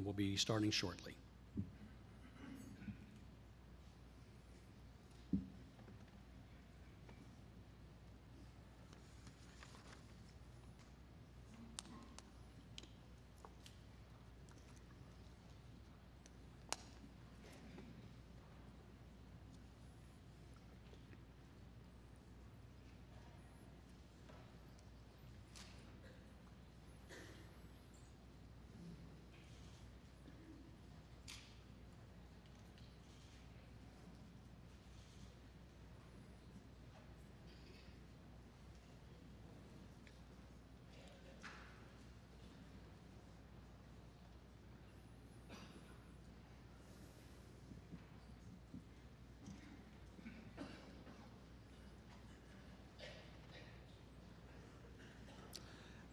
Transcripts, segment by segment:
and we'll be starting shortly.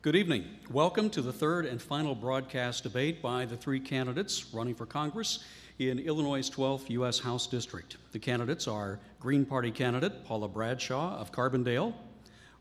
Good evening. Welcome to the third and final broadcast debate by the three candidates running for Congress in Illinois' 12th U.S. House District. The candidates are Green Party candidate Paula Bradshaw of Carbondale,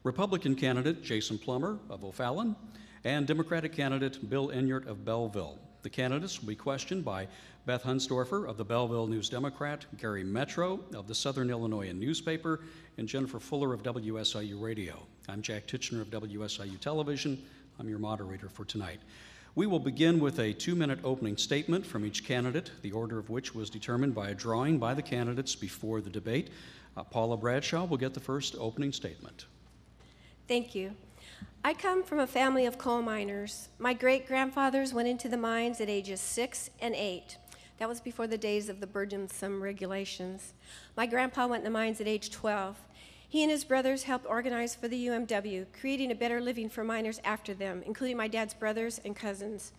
Republican candidate Jason Plummer of O'Fallon, and Democratic candidate Bill Enyart of Belleville. The candidates will be questioned by Beth Hundsdorfer of the Belleville News Democrat, Gary Metro of the Southern Illinoisan newspaper, and Jennifer Fuller of WSIU Radio. I'm Jack Tichenor of WSIU Television. I'm your moderator for tonight. We will begin with a two minute opening statement from each candidate, the order of which was determined by a drawing by the candidates before the debate. Uh, Paula Bradshaw will get the first opening statement. Thank you. I come from a family of coal miners. My great grandfathers went into the mines at ages six and eight. That was before the days of the burdensome regulations. My grandpa went in the mines at age 12. He and his brothers helped organize for the UMW, creating a better living for miners after them, including my dad's brothers and cousins.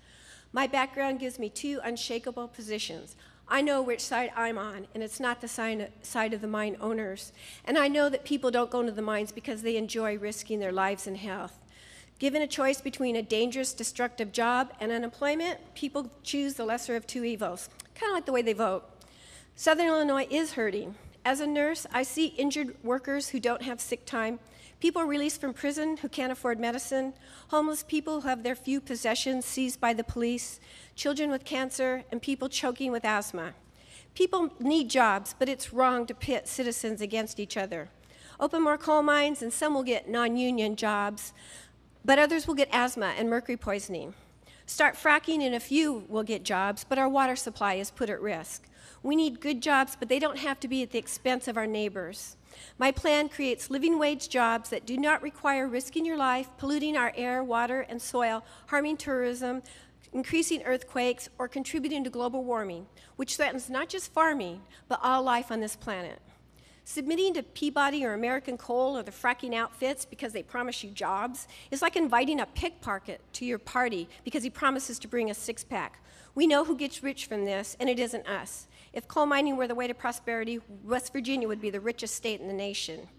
My background gives me two unshakable positions. I know which side I'm on, and it's not the side of the mine owners. And I know that people don't go into the mines because they enjoy risking their lives and health. Given a choice between a dangerous, destructive job and unemployment, people choose the lesser of two evils, kind of like the way they vote. Southern Illinois is hurting. As a nurse, I see injured workers who don't have sick time, people released from prison who can't afford medicine, homeless people who have their few possessions seized by the police, children with cancer, and people choking with asthma. People need jobs, but it's wrong to pit citizens against each other. Open more coal mines, and some will get non union jobs, but others will get asthma and mercury poisoning. Start fracking, and a few will get jobs, but our water supply is put at risk. We need good jobs, but they don't have to be at the expense of our neighbors. My plan creates living wage jobs that do not require risking your life, polluting our air, water, and soil, harming tourism, increasing earthquakes, or contributing to global warming, which threatens not just farming, but all life on this planet. Submitting to Peabody or American Coal or the fracking outfits because they promise you jobs is like inviting a pickpocket to your party because he promises to bring a six pack. We know who gets rich from this, and it isn't us. If coal mining were the way to prosperity, West Virginia would be the richest state in the nation.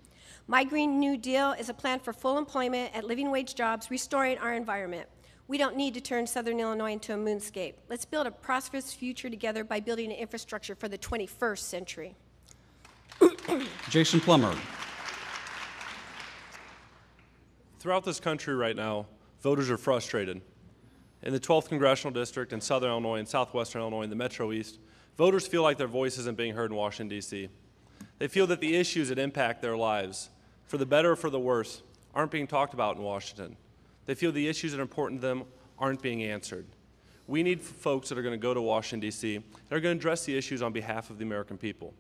My Green New Deal is a plan for full employment at living wage jobs, restoring our environment. We don't need to turn Southern Illinois into a moonscape. Let's build a prosperous future together by building an infrastructure for the 21st century. Jason Plummer. Throughout this country right now, voters are frustrated. In the 12th Congressional District in Southern Illinois and Southwestern Illinois and the Metro East, Voters feel like their voice isn't being heard in Washington, D.C. They feel that the issues that impact their lives, for the better or for the worse, aren't being talked about in Washington. They feel the issues that are important to them aren't being answered. We need folks that are going to go to Washington, D.C., that are going to address the issues on behalf of the American people.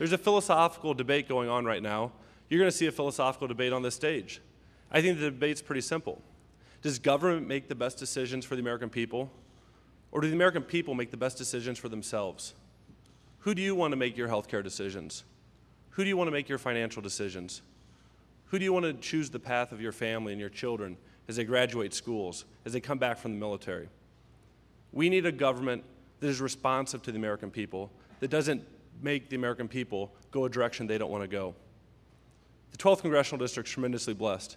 There's a philosophical debate going on right now. You're going to see a philosophical debate on this stage. I think the debate's pretty simple. Does government make the best decisions for the American people, or do the American people make the best decisions for themselves? Who do you want to make your healthcare decisions? Who do you want to make your financial decisions? Who do you want to choose the path of your family and your children as they graduate schools, as they come back from the military? We need a government that is responsive to the American people, that doesn't make the American people go a direction they don't want to go. The 12th Congressional District is tremendously blessed.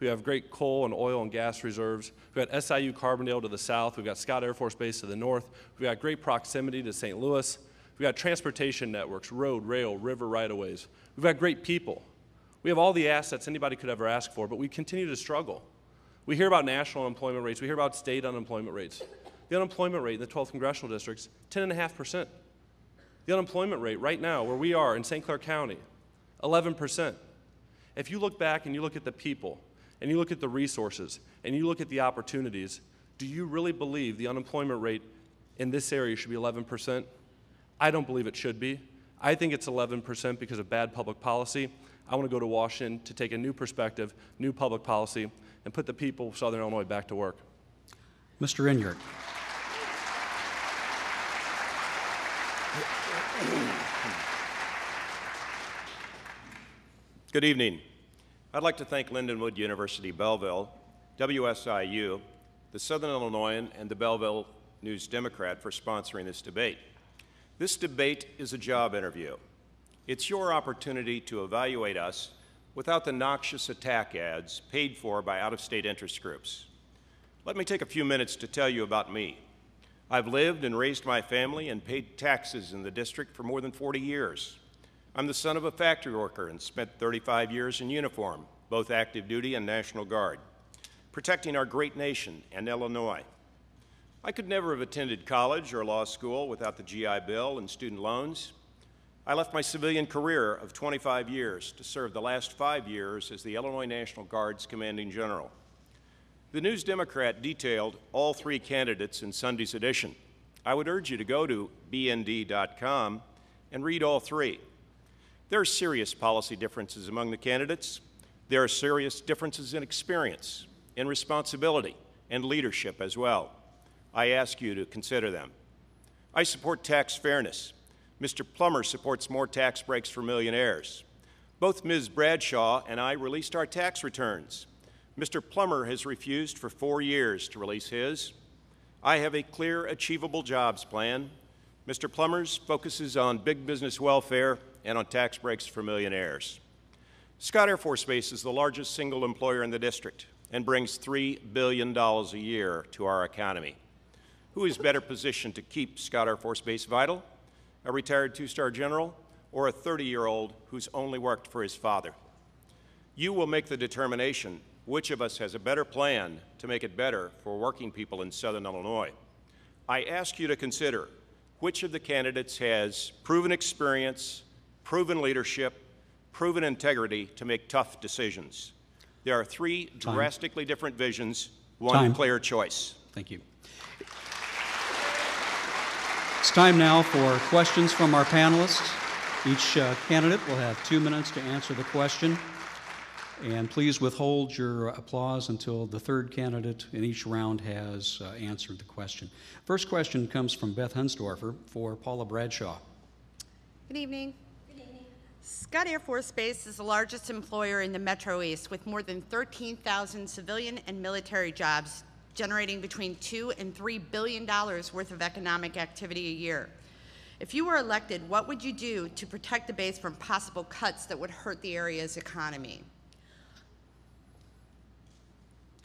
We have great coal and oil and gas reserves. We've got SIU Carbondale to the south. We've got Scott Air Force Base to the north. We've got great proximity to St. Louis. We've got transportation networks, road, rail, river right of ways. We've got great people. We have all the assets anybody could ever ask for, but we continue to struggle. We hear about national unemployment rates, we hear about state unemployment rates. The unemployment rate in the 12th congressional district's 10.5%. The unemployment rate right now, where we are in St. Clair County, 11%. If you look back and you look at the people, and you look at the resources, and you look at the opportunities, do you really believe the unemployment rate in this area should be 11%? I don't believe it should be. I think it's 11% because of bad public policy. I want to go to Washington to take a new perspective, new public policy, and put the people of Southern Illinois back to work. Mr. Enyart. Good evening. I'd like to thank Lindenwood University Belleville, WSIU, the Southern Illinoisan, and the Belleville News Democrat for sponsoring this debate. This debate is a job interview. It's your opportunity to evaluate us without the noxious attack ads paid for by out of state interest groups. Let me take a few minutes to tell you about me. I've lived and raised my family and paid taxes in the district for more than 40 years. I'm the son of a factory worker and spent 35 years in uniform, both active duty and National Guard, protecting our great nation and Illinois. I could never have attended college or law school without the GI Bill and student loans. I left my civilian career of 25 years to serve the last five years as the Illinois National Guard's commanding general. The News Democrat detailed all three candidates in Sunday's edition. I would urge you to go to bnd.com and read all three. There are serious policy differences among the candidates. There are serious differences in experience, in responsibility, and leadership as well. I ask you to consider them. I support tax fairness. Mr. Plummer supports more tax breaks for millionaires. Both Ms. Bradshaw and I released our tax returns. Mr. Plummer has refused for four years to release his. I have a clear, achievable jobs plan. Mr. Plummer's focuses on big business welfare and on tax breaks for millionaires. Scott Air Force Base is the largest single employer in the district and brings $3 billion a year to our economy. Who is better positioned to keep Scott Air Force Base vital? A retired two star general or a 30 year old who's only worked for his father? You will make the determination which of us has a better plan to make it better for working people in Southern Illinois. I ask you to consider which of the candidates has proven experience, proven leadership, proven integrity to make tough decisions. There are three Time. drastically different visions, one Time. clear choice. Thank you. It's time now for questions from our panelists. Each uh, candidate will have two minutes to answer the question. And please withhold your applause until the third candidate in each round has uh, answered the question. First question comes from Beth Hundsdorfer for Paula Bradshaw. Good evening. Good evening. Scott Air Force Base is the largest employer in the Metro East with more than 13,000 civilian and military jobs generating between 2 and 3 billion dollars worth of economic activity a year. If you were elected, what would you do to protect the base from possible cuts that would hurt the area's economy?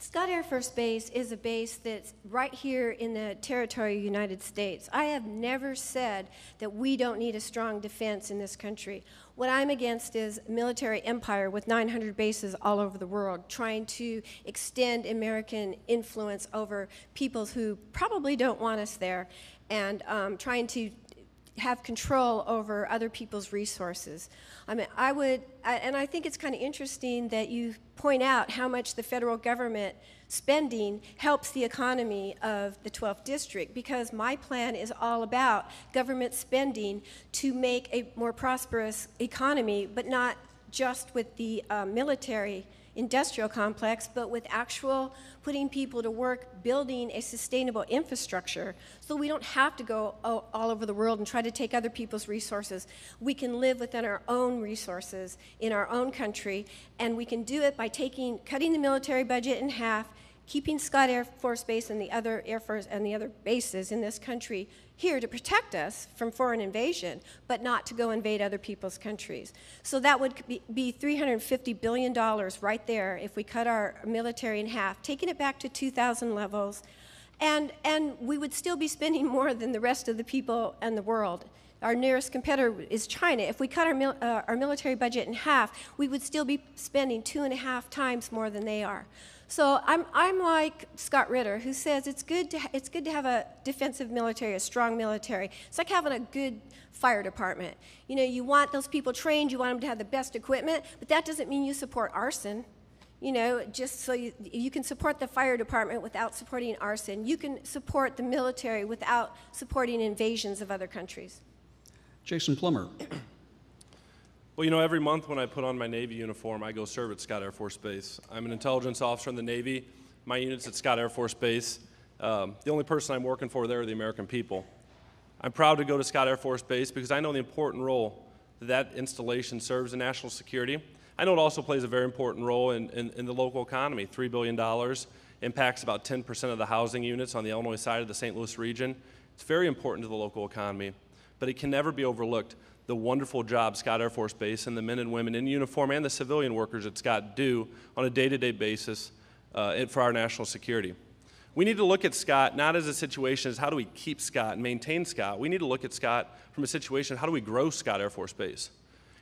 Scott Air Force Base is a base that's right here in the territory of the United States. I have never said that we don't need a strong defense in this country. What I'm against is military empire with 900 bases all over the world, trying to extend American influence over peoples who probably don't want us there, and um, trying to have control over other people's resources. I mean, I would, I, and I think it's kind of interesting that you point out how much the federal government spending helps the economy of the 12th district because my plan is all about government spending to make a more prosperous economy, but not just with the uh, military industrial complex, but with actual putting people to work building a sustainable infrastructure so we don't have to go all, over the world and try to take other people's resources. We can live within our own resources in our own country, and we can do it by taking, cutting the military budget in half, keeping Scott Air Force Base and the other Air Force and the other bases in this country here to protect us from foreign invasion, but not to go invade other people's countries. So that would be, be $350 billion right there if we cut our military in half, taking it back to 2000 levels, and, and we would still be spending more than the rest of the people and the world Our nearest competitor is China. If we cut our, mil- uh, our military budget in half, we would still be spending two and a half times more than they are. So I'm, I'm like Scott Ritter, who says it's good, to it's good to have a defensive military, a strong military. It's like having a good fire department. You know, you want those people trained, you want them to have the best equipment, but that doesn't mean you support arson. You know, just so you, you can support the fire department without supporting arson. You can support the military without supporting invasions of other countries. Jason Plummer. Well, you know, every month when I put on my Navy uniform, I go serve at Scott Air Force Base. I'm an intelligence officer in the Navy. My unit's at Scott Air Force Base. Um, the only person I'm working for there are the American people. I'm proud to go to Scott Air Force Base because I know the important role that that installation serves in national security. I know it also plays a very important role in, in, in the local economy. $3 billion impacts about 10% of the housing units on the Illinois side of the St. Louis region. It's very important to the local economy, but it can never be overlooked the wonderful job Scott Air Force Base and the men and women in uniform and the civilian workers at Scott do on a day to day basis uh, for our national security. We need to look at Scott not as a situation as how do we keep Scott and maintain Scott. We need to look at Scott from a situation how do we grow Scott Air Force Base.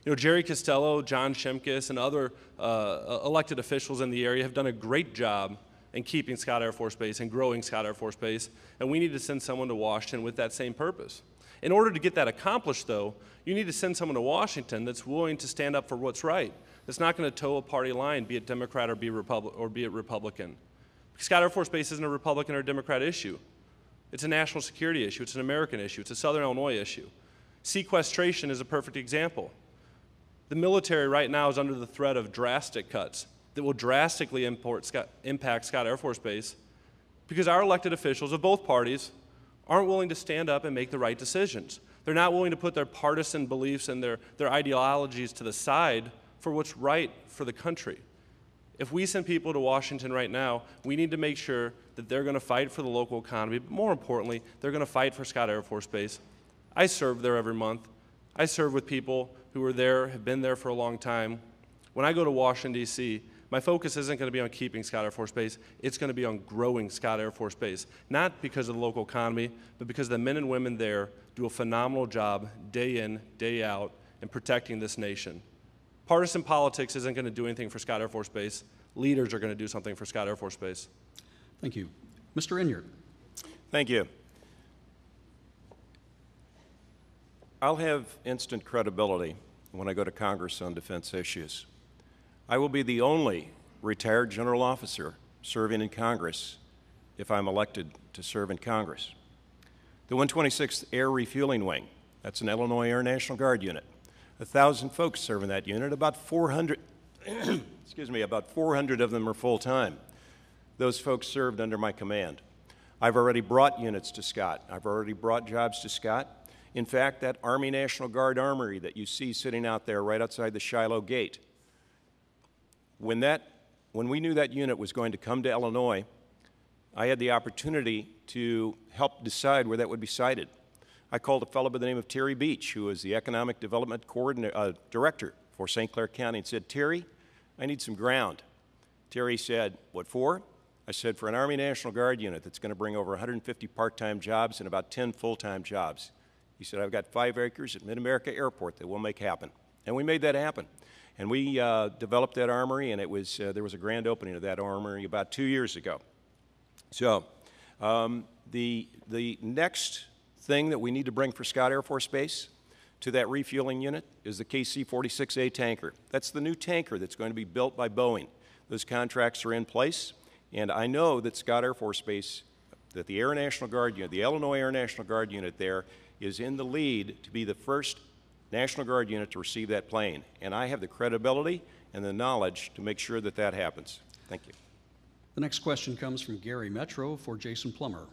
You know, Jerry Costello, John Shimkus, and other uh, elected officials in the area have done a great job in keeping Scott Air Force Base and growing Scott Air Force Base, and we need to send someone to Washington with that same purpose. In order to get that accomplished, though, you need to send someone to Washington that's willing to stand up for what's right, that's not going to toe a party line, be it Democrat or be, Republic, or be it Republican. Scott Air Force Base isn't a Republican or Democrat issue. It's a national security issue. It's an American issue. It's a Southern Illinois issue. Sequestration is a perfect example. The military right now is under the threat of drastic cuts that will drastically Scott, impact Scott Air Force Base because our elected officials of both parties aren't willing to stand up and make the right decisions. They're not willing to put their partisan beliefs and their, their ideologies to the side for what's right for the country. If we send people to Washington right now, we need to make sure that they're going to fight for the local economy, but more importantly, they're going to fight for Scott Air Force Base. I serve there every month. I serve with people who are there, have been there for a long time. When I go to Washington, D.C., my focus isn't going to be on keeping Scott Air Force Base. It's going to be on growing Scott Air Force Base. Not because of the local economy, but because the men and women there do a phenomenal job day in, day out in protecting this nation. Partisan politics isn't going to do anything for Scott Air Force Base. Leaders are going to do something for Scott Air Force Base. Thank you. Mr. Enyart. Thank you. I'll have instant credibility when I go to Congress on defense issues. I will be the only retired general officer serving in Congress if I'm elected to serve in Congress. The 126th Air Refueling Wing, that's an Illinois Air National Guard unit. A thousand folks serve in that unit. About 400, excuse me, about 400 of them are full time. Those folks served under my command. I've already brought units to Scott. I've already brought jobs to Scott. In fact, that Army National Guard armory that you see sitting out there right outside the Shiloh gate, when, that, when we knew that unit was going to come to Illinois, I had the opportunity to help decide where that would be sited. I called a fellow by the name of Terry Beach, who was the Economic Development Coordinator, uh, Director for St. Clair County, and said, Terry, I need some ground. Terry said, What for? I said, For an Army National Guard unit that's going to bring over 150 part time jobs and about 10 full time jobs. He said, I've got five acres at Mid America Airport that we'll make happen. And we made that happen. And we uh, developed that armory, and it was, uh, there was a grand opening of that armory about two years ago. So, um, the, the next thing that we need to bring for Scott Air Force Base to that refueling unit is the KC 46A tanker. That's the new tanker that's going to be built by Boeing. Those contracts are in place, and I know that Scott Air Force Base, that the Air National Guard unit, the Illinois Air National Guard unit there, is in the lead to be the first National Guard unit to receive that plane. And I have the credibility and the knowledge to make sure that that happens. Thank you. The next question comes from Gary Metro for Jason Plummer.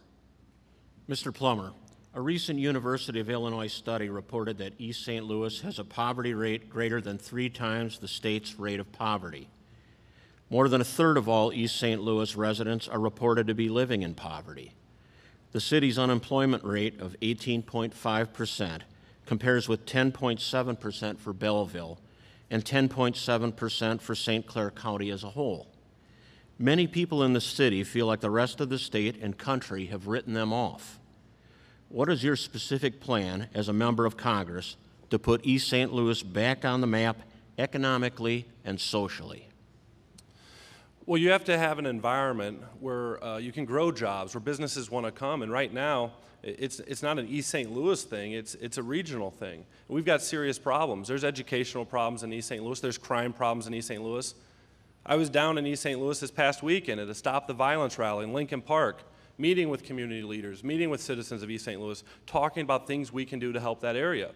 Mr. Plummer, a recent University of Illinois study reported that East St. Louis has a poverty rate greater than three times the state's rate of poverty. More than a third of all East St. Louis residents are reported to be living in poverty. The city's unemployment rate of 18.5 percent compares with 10.7% for Belleville and 10.7% for St. Clair County as a whole. Many people in the city feel like the rest of the state and country have written them off. What is your specific plan as a member of Congress to put East St. Louis back on the map economically and socially? Well, you have to have an environment where uh, you can grow jobs, where businesses want to come. And right now, it's, it's not an East St. Louis thing, it's, it's a regional thing. We've got serious problems. There's educational problems in East St. Louis, there's crime problems in East St. Louis. I was down in East St. Louis this past weekend at a Stop the Violence rally in Lincoln Park, meeting with community leaders, meeting with citizens of East St. Louis, talking about things we can do to help that area.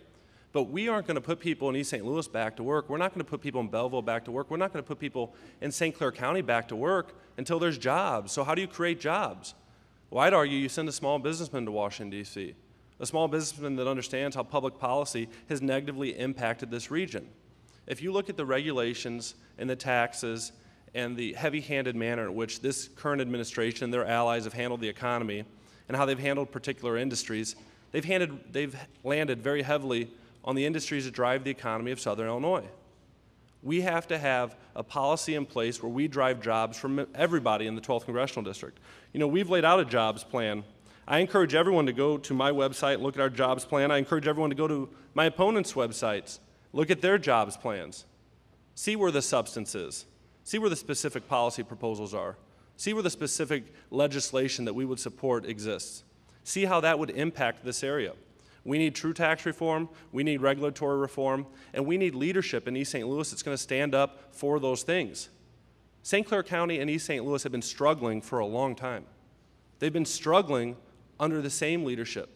But we aren't going to put people in East St. Louis back to work. We're not going to put people in Belleville back to work. We're not going to put people in St. Clair County back to work until there's jobs. So, how do you create jobs? Well, I'd argue you send a small businessman to Washington, D.C., a small businessman that understands how public policy has negatively impacted this region. If you look at the regulations and the taxes and the heavy handed manner in which this current administration and their allies have handled the economy and how they've handled particular industries, they've, handed, they've landed very heavily on the industries that drive the economy of Southern Illinois. We have to have a policy in place where we drive jobs from everybody in the 12th Congressional District. You know, we've laid out a jobs plan. I encourage everyone to go to my website and look at our jobs plan. I encourage everyone to go to my opponents' websites, look at their jobs plans, see where the substance is, see where the specific policy proposals are, see where the specific legislation that we would support exists, see how that would impact this area. We need true tax reform, we need regulatory reform, and we need leadership in East St. Louis that's going to stand up for those things. St. Clair County and East St. Louis have been struggling for a long time. They've been struggling under the same leadership.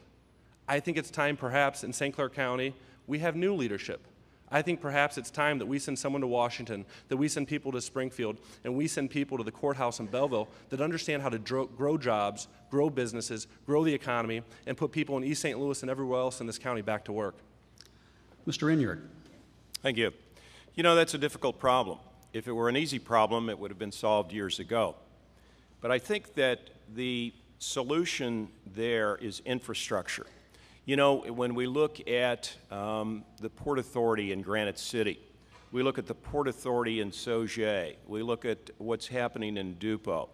I think it's time, perhaps, in St. Clair County, we have new leadership. I think perhaps it's time that we send someone to Washington, that we send people to Springfield, and we send people to the courthouse in Belleville that understand how to dro- grow jobs, grow businesses, grow the economy, and put people in East St. Louis and everywhere else in this county back to work. Mr. Enyart. Thank you. You know, that's a difficult problem. If it were an easy problem, it would have been solved years ago. But I think that the solution there is infrastructure. You know, when we look at um, the Port Authority in Granite City, we look at the Port Authority in Sauget, we look at what's happening in Dupo,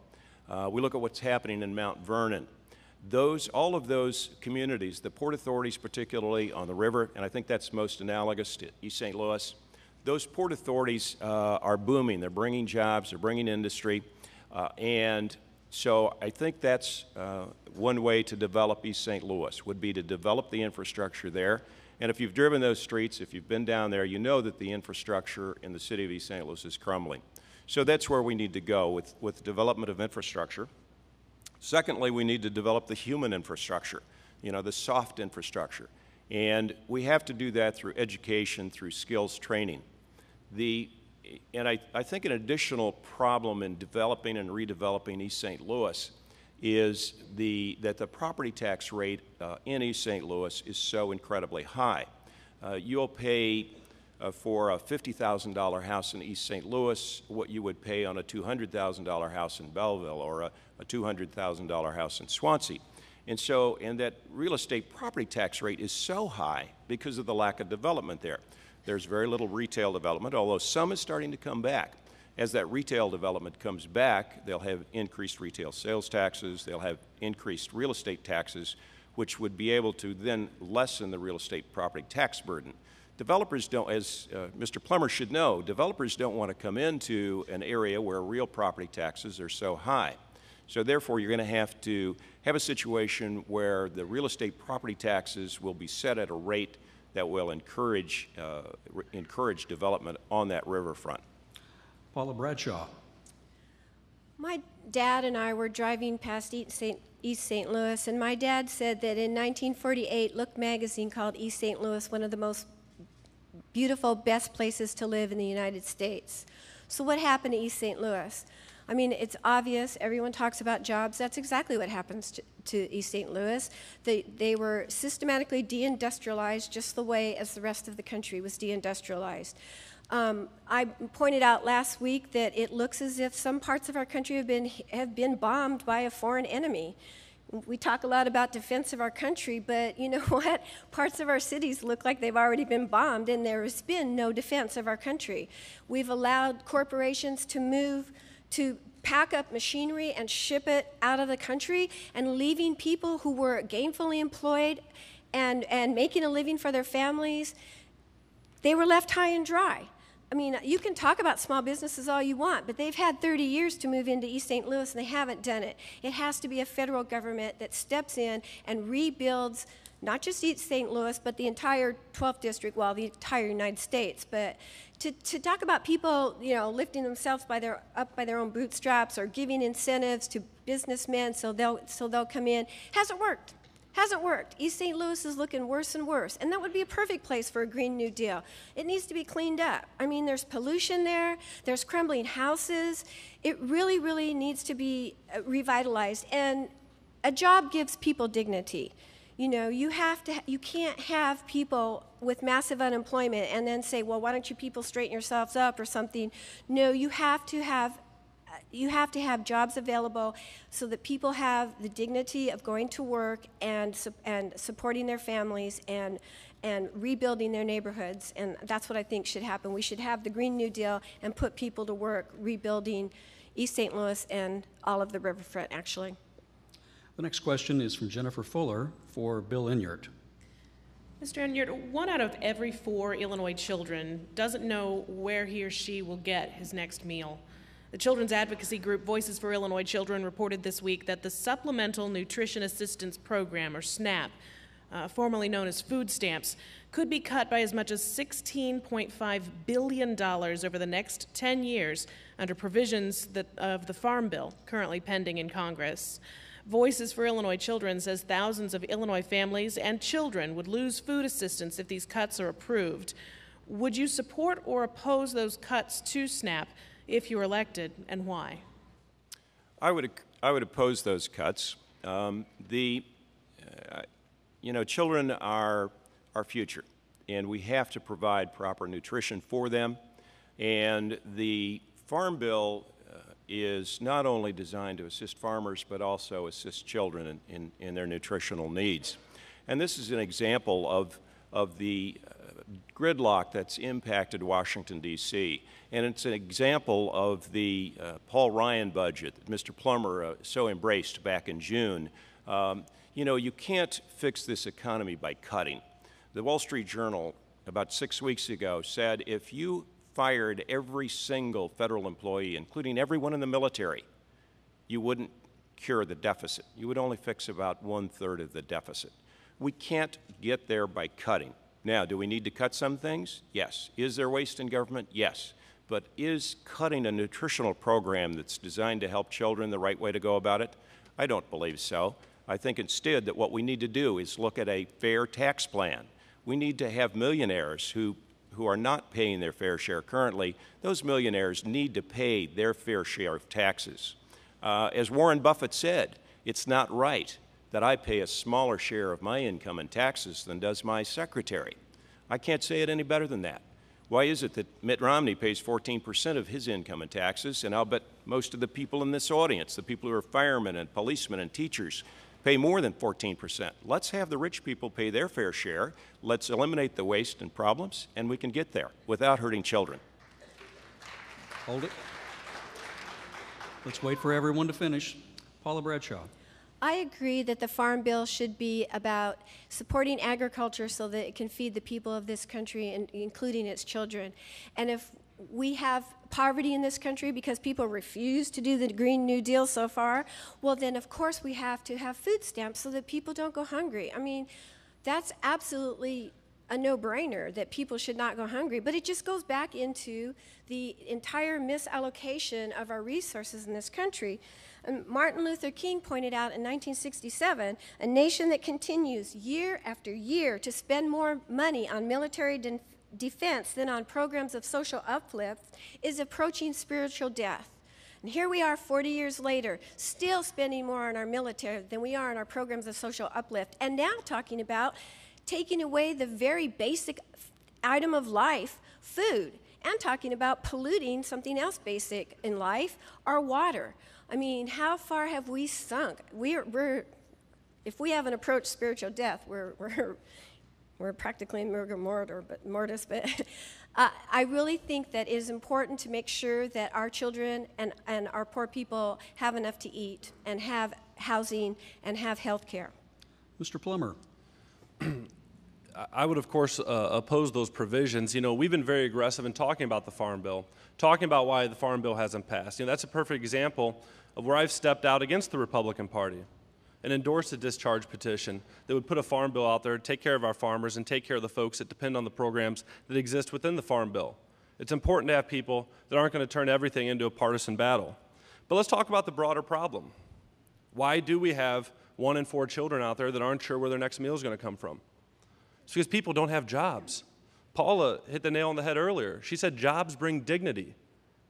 uh, we look at what's happening in Mount Vernon. Those, all of those communities, the port authorities particularly on the river, and I think that's most analogous to East St. Louis, those port authorities uh, are booming. They're bringing jobs, they're bringing industry, uh, and so I think that's uh, one way to develop East St. Louis would be to develop the infrastructure there. And if you've driven those streets, if you've been down there, you know that the infrastructure in the city of East St. Louis is crumbling. So that's where we need to go with, with development of infrastructure. Secondly, we need to develop the human infrastructure, you know, the soft infrastructure. And we have to do that through education, through skills training. The, and I, I think an additional problem in developing and redeveloping East St. Louis is the, that the property tax rate uh, in East St. Louis is so incredibly high. Uh, you'll pay uh, for a $50,000 house in East St. Louis what you would pay on a $200,000 house in Belleville or a, a $200,000 house in Swansea. And so, and that real estate property tax rate is so high because of the lack of development there. There's very little retail development, although some is starting to come back. As that retail development comes back, they'll have increased retail sales taxes, they'll have increased real estate taxes, which would be able to then lessen the real estate property tax burden. Developers don't, as uh, Mr. Plummer should know, developers don't want to come into an area where real property taxes are so high. So therefore, you're going to have to have a situation where the real estate property taxes will be set at a rate that will encourage, uh, encourage development on that riverfront. Paula Bradshaw. My dad and I were driving past East East St. Louis, and my dad said that in 1948, Look magazine called East St. Louis one of the most beautiful, best places to live in the United States. So, what happened to East St. Louis? I mean, it's obvious. Everyone talks about jobs. That's exactly what happens to, to East St. Louis. They, they were systematically deindustrialized just the way as the rest of the country was deindustrialized. Um, I pointed out last week that it looks as if some parts of our country have been, have been bombed by a foreign enemy. We talk a lot about defense of our country, but you know what? Parts of our cities look like they've already been bombed, and there has been no defense of our country. We've allowed corporations to move to pack up machinery and ship it out of the country and leaving people who were gainfully employed and, and making a living for their families, they were left high and dry. I mean, you can talk about small businesses all you want, but they've had 30 years to move into East St. Louis and they haven't done it. It has to be a federal government that steps in and rebuilds not just East St. Louis, but the entire 12th district, well, the entire United States. But to, to talk about people, you know, lifting themselves by their, up by their own bootstraps or giving incentives to businessmen so they'll, so they'll come in hasn't worked. Hasn't worked. East St. Louis is looking worse and worse, and that would be a perfect place for a Green New Deal. It needs to be cleaned up. I mean, there's pollution there, there's crumbling houses. It really, really needs to be revitalized, and a job gives people dignity. You know, you have to, you can't have people with massive unemployment and then say, well, why don't you people straighten yourselves up or something? No, you have to have you have to have jobs available so that people have the dignity of going to work and, and supporting their families and, and rebuilding their neighborhoods. And that's what I think should happen. We should have the Green New Deal and put people to work rebuilding East St. Louis and all of the riverfront, actually. The next question is from Jennifer Fuller for Bill Enyart. Mr. Enyart, one out of every four Illinois children doesn't know where he or she will get his next meal. The children's advocacy group Voices for Illinois Children reported this week that the Supplemental Nutrition Assistance Program, or SNAP, uh, formerly known as food stamps, could be cut by as much as $16.5 billion over the next 10 years under provisions that, of the Farm Bill currently pending in Congress. Voices for Illinois Children says thousands of Illinois families and children would lose food assistance if these cuts are approved. Would you support or oppose those cuts to SNAP if you're elected, and why? I would, I would oppose those cuts. Um, the, uh, you know, children are our future, and we have to provide proper nutrition for them. And the Farm Bill is not only designed to assist farmers, but also assist children in, in, in their nutritional needs. And this is an example of, of the uh, gridlock that's impacted Washington, D.C. And it's an example of the uh, Paul Ryan budget that Mr. Plummer uh, so embraced back in June. Um, you know, you can't fix this economy by cutting. The Wall Street Journal, about six weeks ago, said if you fired every single federal employee, including everyone in the military, you wouldn't cure the deficit. You would only fix about one third of the deficit. We can't get there by cutting. Now, do we need to cut some things? Yes. Is there waste in government? Yes but is cutting a nutritional program that's designed to help children the right way to go about it? I don't believe so. I think instead that what we need to do is look at a fair tax plan. We need to have millionaires who, who are not paying their fair share currently. Those millionaires need to pay their fair share of taxes. Uh, as Warren Buffett said, it's not right that I pay a smaller share of my income in taxes than does my secretary. I can't say it any better than that. Why is it that Mitt Romney pays 14% of his income in taxes, and I'll bet most of the people in this audience, the people who are firemen and policemen and teachers, pay more than 14%. Let's have the rich people pay their fair share. Let's eliminate the waste and problems, and we can get there without hurting children. Hold it. Let's wait for everyone to finish. Paula Bradshaw. I agree that the Farm Bill should be about supporting agriculture so that it can feed the people of this country, and including its children. And if we have poverty in this country because people refuse to do the Green New Deal so far, well, then of course we have to have food stamps so that people don't go hungry. I mean, that's absolutely a no brainer that people should not go hungry, but it just goes back into the entire misallocation of our resources in this country. And Martin Luther King pointed out in 1967 a nation that continues year after year to spend more money on military defense than on programs of social uplift is approaching spiritual death. And here we are 40 years later, still spending more on our military than we are on our programs of social uplift, and now talking about taking away the very basic item of life, food, and talking about polluting something else basic in life, our water. I mean, how far have we sunk? We're, we're if we haven't approached spiritual death, we're, we're we're practically in mortar, but mortis, but uh, I really think that it is important to make sure that our children and, and our poor people have enough to eat and have housing and have health care. Mr. Plummer. I would, of course, uh, oppose those provisions. You know, we've been very aggressive in talking about the Farm Bill, talking about why the Farm Bill hasn't passed. You know, that's a perfect example of where I've stepped out against the Republican Party and endorse a discharge petition that would put a Farm Bill out there, take care of our farmers, and take care of the folks that depend on the programs that exist within the Farm Bill. It's important to have people that aren't going to turn everything into a partisan battle. But let's talk about the broader problem. Why do we have one in four children out there that aren't sure where their next meal is going to come from? It's because people don't have jobs. Paula hit the nail on the head earlier. She said jobs bring dignity,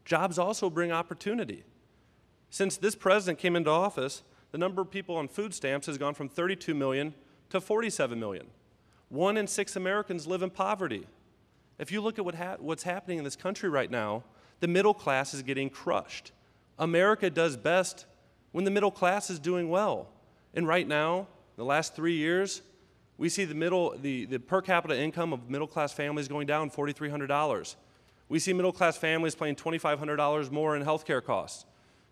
jobs also bring opportunity. Since this president came into office, the number of people on food stamps has gone from 32 million to 47 million. One in six Americans live in poverty. If you look at what ha- what's happening in this country right now, the middle class is getting crushed. America does best when the middle class is doing well. And right now, the last three years, we see the, middle, the, the per capita income of middle class families going down $4,300. We see middle class families paying $2,500 more in health care costs.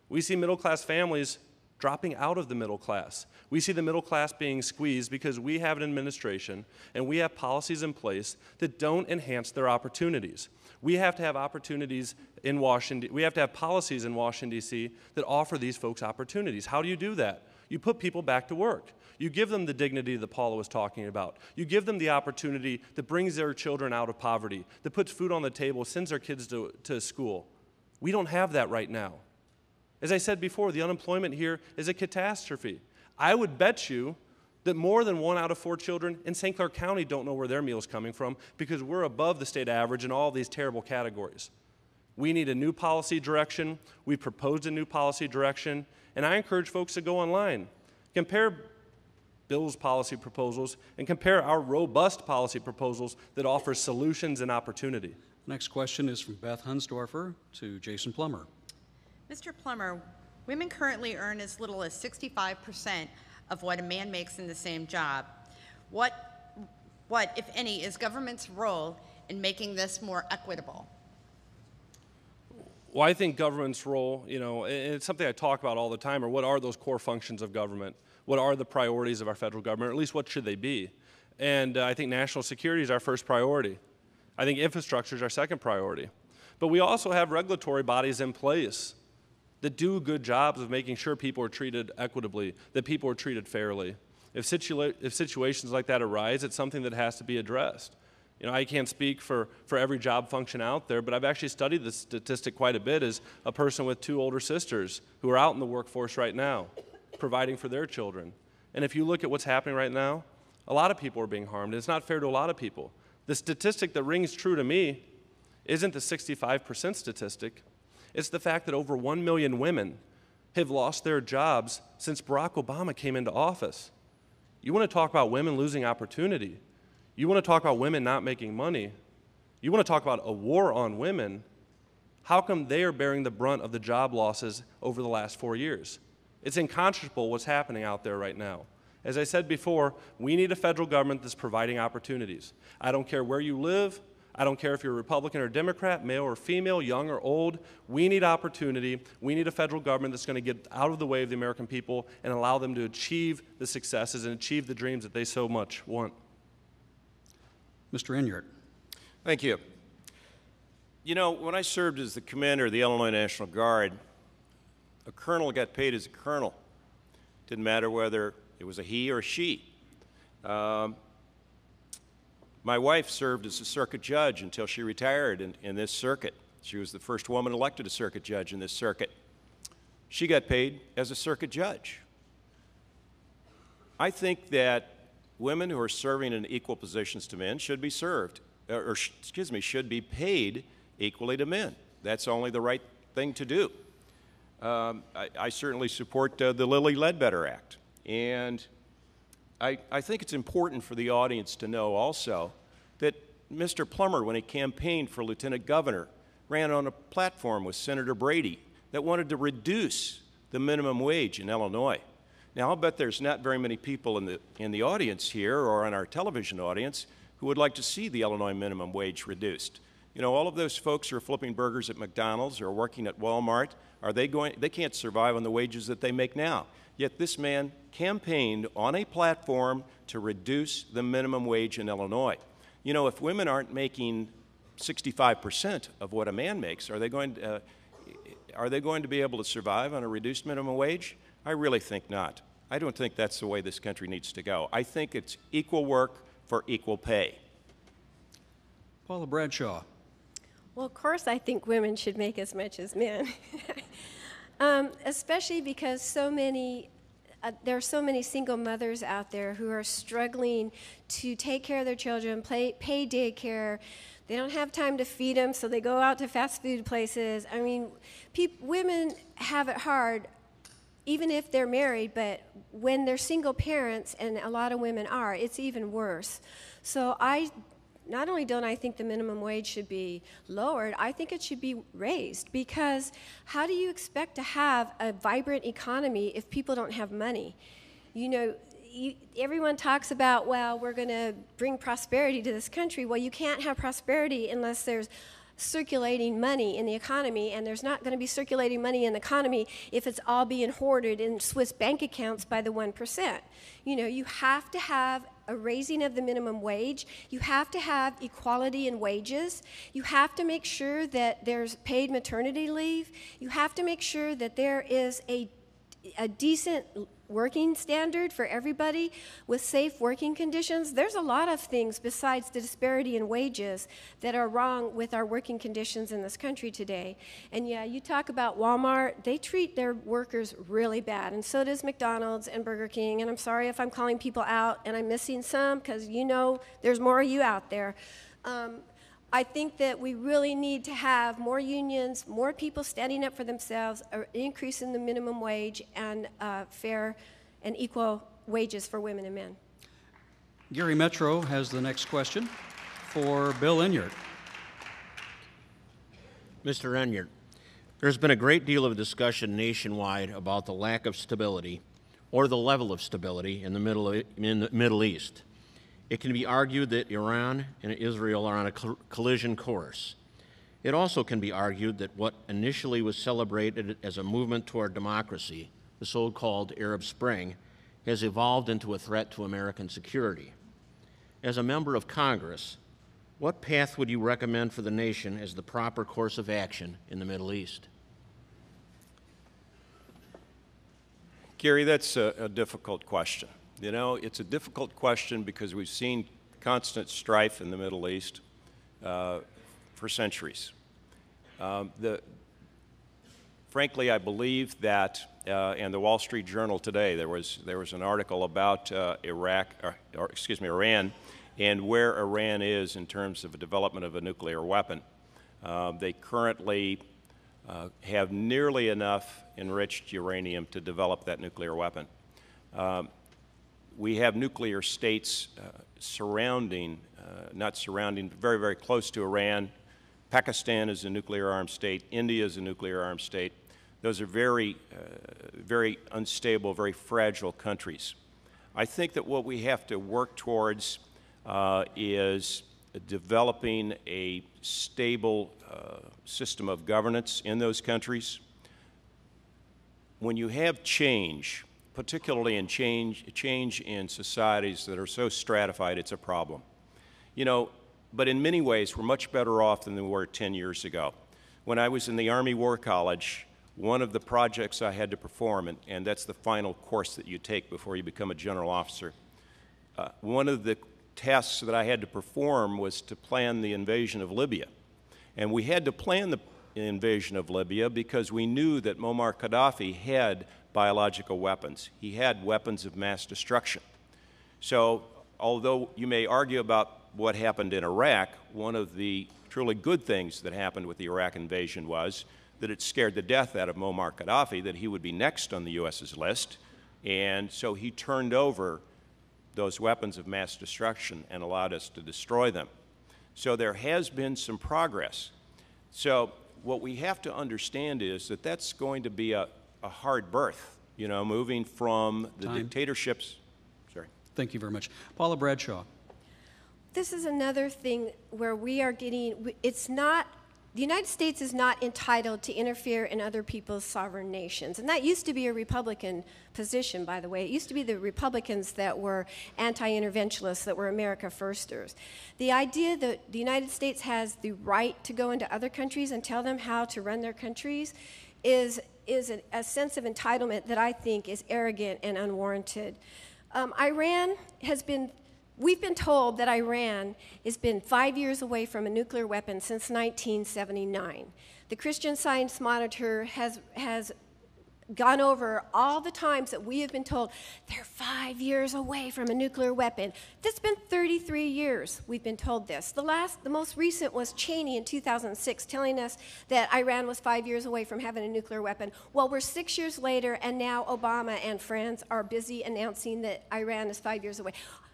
We see middle class families dropping out of the middle class. We see the middle class being squeezed because we have an administration and we have policies in place that don't enhance their opportunities. We have to have opportunities in Washington, we have to have policies in Washington, D.C. that offer these folks opportunities. How do you do that? You put people back to work. You give them the dignity that Paula was talking about. You give them the opportunity that brings their children out of poverty, that puts food on the table, sends their kids to, to school. We don't have that right now. As I said before, the unemployment here is a catastrophe. I would bet you that more than one out of four children in St. Clair County don't know where their meal is coming from because we're above the state average in all these terrible categories. We need a new policy direction. We proposed a new policy direction, and I encourage folks to go online, compare Bill's policy proposals, and compare our robust policy proposals that offer solutions and opportunity. Next question is from Beth Hundsdorfer to Jason Plummer. Mr. Plummer, women currently earn as little as 65% of what a man makes in the same job. What, what, if any, is government's role in making this more equitable? Well, I think government's role, you know, it's something I talk about all the time, or what are those core functions of government? What are the priorities of our federal government, or at least what should they be? And uh, I think national security is our first priority. I think infrastructure is our second priority. But we also have regulatory bodies in place that do good jobs of making sure people are treated equitably, that people are treated fairly. If, situa- if situations like that arise, it's something that has to be addressed. You know, I can't speak for, for every job function out there, but I've actually studied this statistic quite a bit as a person with two older sisters who are out in the workforce right now, providing for their children. And if you look at what's happening right now, a lot of people are being harmed. It's not fair to a lot of people. The statistic that rings true to me isn't the 65% statistic. It's the fact that over 1 million women have lost their jobs since Barack Obama came into office. You want to talk about women losing opportunity. You want to talk about women not making money. You want to talk about a war on women. How come they are bearing the brunt of the job losses over the last four years? It's inconscionable what's happening out there right now. As I said before, we need a federal government that's providing opportunities. I don't care where you live, I don't care if you're a Republican or Democrat, male or female, young or old. We need opportunity. We need a federal government that's going to get out of the way of the American people and allow them to achieve the successes and achieve the dreams that they so much want. Mr. Enyart. Thank you. You know, when I served as the commander of the Illinois National Guard, a colonel got paid as a colonel. Didn't matter whether it was a he or a she. Um, my wife served as a circuit judge until she retired in, in this circuit. She was the first woman elected a circuit judge in this circuit. She got paid as a circuit judge. I think that women who are serving in equal positions to men should be served, or, or excuse me, should be paid equally to men. That's only the right thing to do. Um, I, I, certainly support uh, the Lilly Ledbetter Act. And I, I think it's important for the audience to know also that Mr. Plummer, when he campaigned for lieutenant governor, ran on a platform with Senator Brady that wanted to reduce the minimum wage in Illinois. Now, I'll bet there's not very many people in the, in the audience here or on our television audience who would like to see the Illinois minimum wage reduced. You know, all of those folks who are flipping burgers at McDonald's or working at Walmart, are they going, they can't survive on the wages that they make now. Yet this man campaigned on a platform to reduce the minimum wage in Illinois. You know, if women aren't making 65% of what a man makes, are they going to, uh, are they going to be able to survive on a reduced minimum wage? I really think not. I don't think that's the way this country needs to go. I think it's equal work for equal pay. Paula Bradshaw. Well, of course, I think women should make as much as men, um, especially because so many. Uh, there are so many single mothers out there who are struggling to take care of their children, play, pay daycare. They don't have time to feed them, so they go out to fast food places. I mean, peop- women have it hard, even if they're married, but when they're single parents, and a lot of women are, it's even worse. So I not only don't I think the minimum wage should be lowered, I think it should be raised because how do you expect to have a vibrant economy if people don't have money? You know, you, everyone talks about, well, we're going to bring prosperity to this country. Well, you can't have prosperity unless there's circulating money in the economy, and there's not going to be circulating money in the economy if it's all being hoarded in Swiss bank accounts by the 1%. You know, you have to have a raising of the minimum wage. You have to have equality in wages. You have to make sure that there's paid maternity leave. You have to make sure that there is a, a decent working standard for everybody with safe working conditions. There's a lot of things besides the disparity in wages that are wrong with our working conditions in this country today. And yeah, you talk about Walmart, they treat their workers really bad, and so does McDonald's and Burger King. And I'm sorry if I'm calling people out and I'm missing some because you know there's more of you out there. Um, I think that we really need to have more unions, more people standing up for themselves, an increase in the minimum wage, and uh, fair and equal wages for women and men. Gary Metro has the next question for Bill Enyart. Mr. Enyart, there's been a great deal of discussion nationwide about the lack of stability or the level of stability in the Middle, in the Middle East. It can be argued that Iran and Israel are on a collision course. It also can be argued that what initially was celebrated as a movement toward democracy, the so called Arab Spring, has evolved into a threat to American security. As a member of Congress, what path would you recommend for the nation as the proper course of action in the Middle East? Gary, that's a, a difficult question. You know, it's a difficult question because we've seen constant strife in the Middle East uh, for centuries. Um, the, frankly, I believe that, uh, in the Wall Street Journal today, there was, there was an article about uh, Iraq, or, or, excuse me, Iran, and where Iran is in terms of the development of a nuclear weapon. Um, they currently uh, have nearly enough enriched uranium to develop that nuclear weapon. Um, we have nuclear states uh, surrounding, uh, not surrounding, very, very close to Iran. Pakistan is a nuclear armed state. India is a nuclear armed state. Those are very, uh, very unstable, very fragile countries. I think that what we have to work towards is developing a stable uh, system of governance in those countries. When you have change, particularly in change, change in societies that are so stratified, it's a problem. You know, but in many ways, we're much better off than we were 10 years ago. When I was in the Army War College, one of the projects I had to perform, and, and that's the final course that you take before you become a general officer, uh, one of the tasks that I had to perform was to plan the invasion of Libya. And we had to plan the invasion of Libya because we knew that Muammar Gaddafi had biological weapons. He had weapons of mass destruction. So, although you may argue about what happened in Iraq, one of the truly good things that happened with the Iraq invasion was that it scared the death out of Muammar Gaddafi that he would be next on the U.S.'s list. And so he turned over those weapons of mass destruction and allowed us to destroy them. So there has been some progress. So what we have to understand is that that's going to be a, a hard birth, you know, moving from the Time. dictatorships. Sorry. Thank you very much. Paula Bradshaw. this is another thing where we are getting, it's not, the United States is not entitled to interfere in other people's sovereign nations. And that used to be a Republican position, by the way. It used to be the Republicans that were anti interventionists, that were America firsters. The idea that the United States has the right to go into other countries and tell them how to run their countries is, is a, a sense of entitlement that I think is arrogant and unwarranted. Um, Iran has been We've been told that Iran has been five years away from a nuclear weapon since 1979. The Christian Science Monitor has, has gone over all the times that we have been told they're five years away from a nuclear weapon. That's been 33 years we've been told this. The last, the most recent was Cheney in 2006 telling us that Iran was five years away from having a nuclear weapon. Well, we're six years later, and now Obama and friends are busy announcing that Iran is five years away.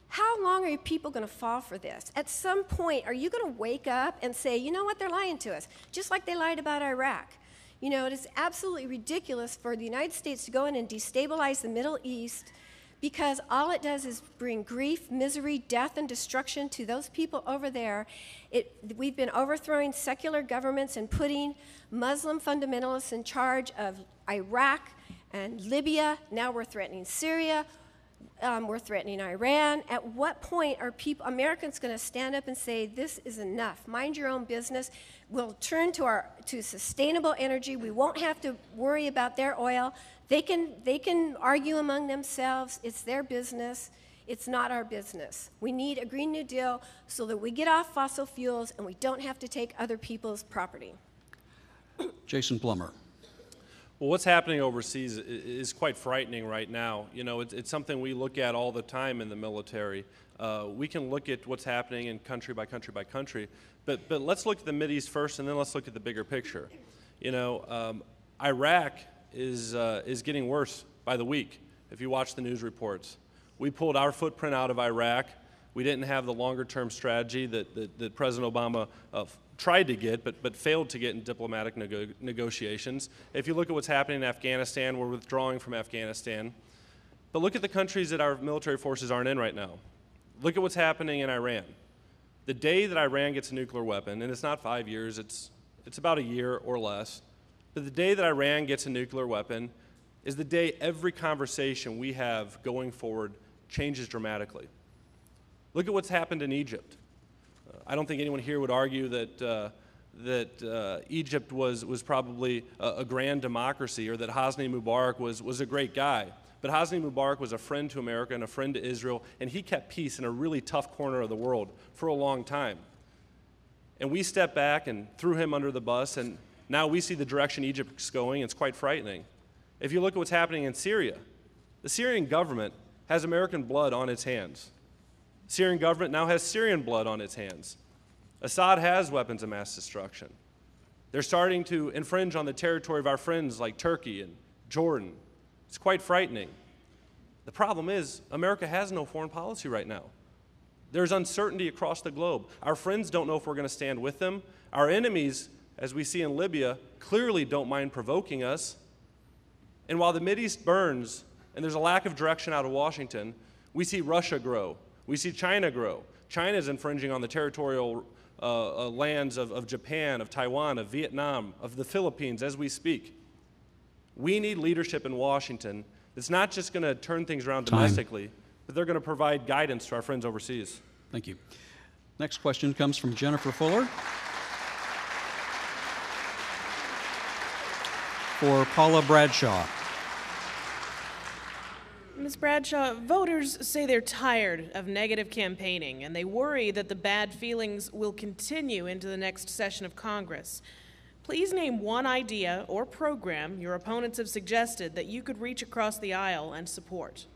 How long are people going to fall for this? At some point, are you going to wake up and say, you know what, they're lying to us, just like they lied about Iraq? You know, it is absolutely ridiculous for the United States to go in and destabilize the Middle East because all it does is bring grief, misery, death, and destruction to those people over there. It, we've been overthrowing secular governments and putting Muslim fundamentalists in charge of Iraq and Libya. Now we're threatening Syria um, we're threatening Iran. At what point are people, Americans going to stand up and say, this is enough, mind your own business? We'll turn to, our, to sustainable energy. We won't have to worry about their oil. They can, they can argue among themselves. It's their business. It's not our business. We need a Green New Deal so that we get off fossil fuels and we don't have to take other people's property. Jason Plummer. Well, what's happening overseas is quite frightening right now. You know, it's, it's something we look at all the time in the military. Uh, we can look at what's happening in country by country by country, but, but let's look at the Mideast first, and then let's look at the bigger picture. You know, um, Iraq is, uh, is getting worse by the week, if you watch the news reports. We pulled our footprint out of Iraq. We didn't have the longer term strategy that, that, that President Obama uh, tried to get, but, but failed to get in diplomatic nego negotiations. If you look at what's happening in Afghanistan, we're withdrawing from Afghanistan. But look at the countries that our military forces aren't in right now. Look at what's happening in Iran. The day that Iran gets a nuclear weapon, and it's not five years, it's, it's about a year or less, but the day that Iran gets a nuclear weapon is the day every conversation we have going forward changes dramatically. Look at what's happened in Egypt. I don't think anyone here would argue that, uh, that uh, Egypt was, was probably a, a, grand democracy or that Hosni Mubarak was, was a great guy. But Hosni Mubarak was a friend to America and a friend to Israel, and he kept peace in a really tough corner of the world for a long time. And we stepped back and threw him under the bus, and now we see the direction Egypt's going. It's quite frightening. If you look at what's happening in Syria, the Syrian government has American blood on its hands. Syrian government now has Syrian blood on its hands. Assad has weapons of mass destruction. They're starting to infringe on the territory of our friends like Turkey and Jordan. It's quite frightening. The problem is, America has no foreign policy right now. There's uncertainty across the globe. Our friends don't know if we're going to stand with them. Our enemies, as we see in Libya, clearly don't mind provoking us. And while the Mideast burns and there's a lack of direction out of Washington, we see Russia grow we see China grow. China is infringing on the territorial uh, uh, lands of, of Japan, of Taiwan, of Vietnam, of the Philippines as we speak. We need leadership in Washington that's not just going to turn things around Time. domestically, but they're going to provide guidance to our friends overseas. Thank you. Next question comes from Jennifer Fuller. For Paula Bradshaw. Ms. Bradshaw, voters say they're tired of negative campaigning and they worry that the bad feelings will continue into the next session of Congress. Please name one idea or program your opponents have suggested that you could reach across the aisle and support.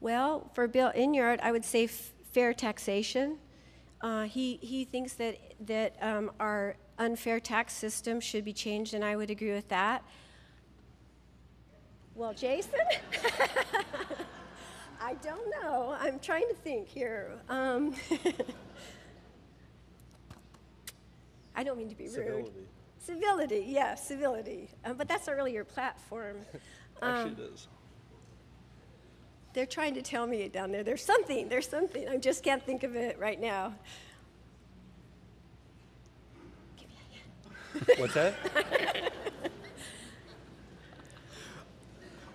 Well, for Bill Enyart, I would say fair taxation. Uh, he, he thinks that, that um, our unfair tax system should be changed, and I would agree with that. Well, Jason? I don't know. I'm trying to think here. Um, I don't mean to be civility. rude. Civility, yes, civility. Um, but that's not really your platform. Actually, um, it is. They're trying to tell me it down there. There's something, there's something. I just can't think of it right now. What's that?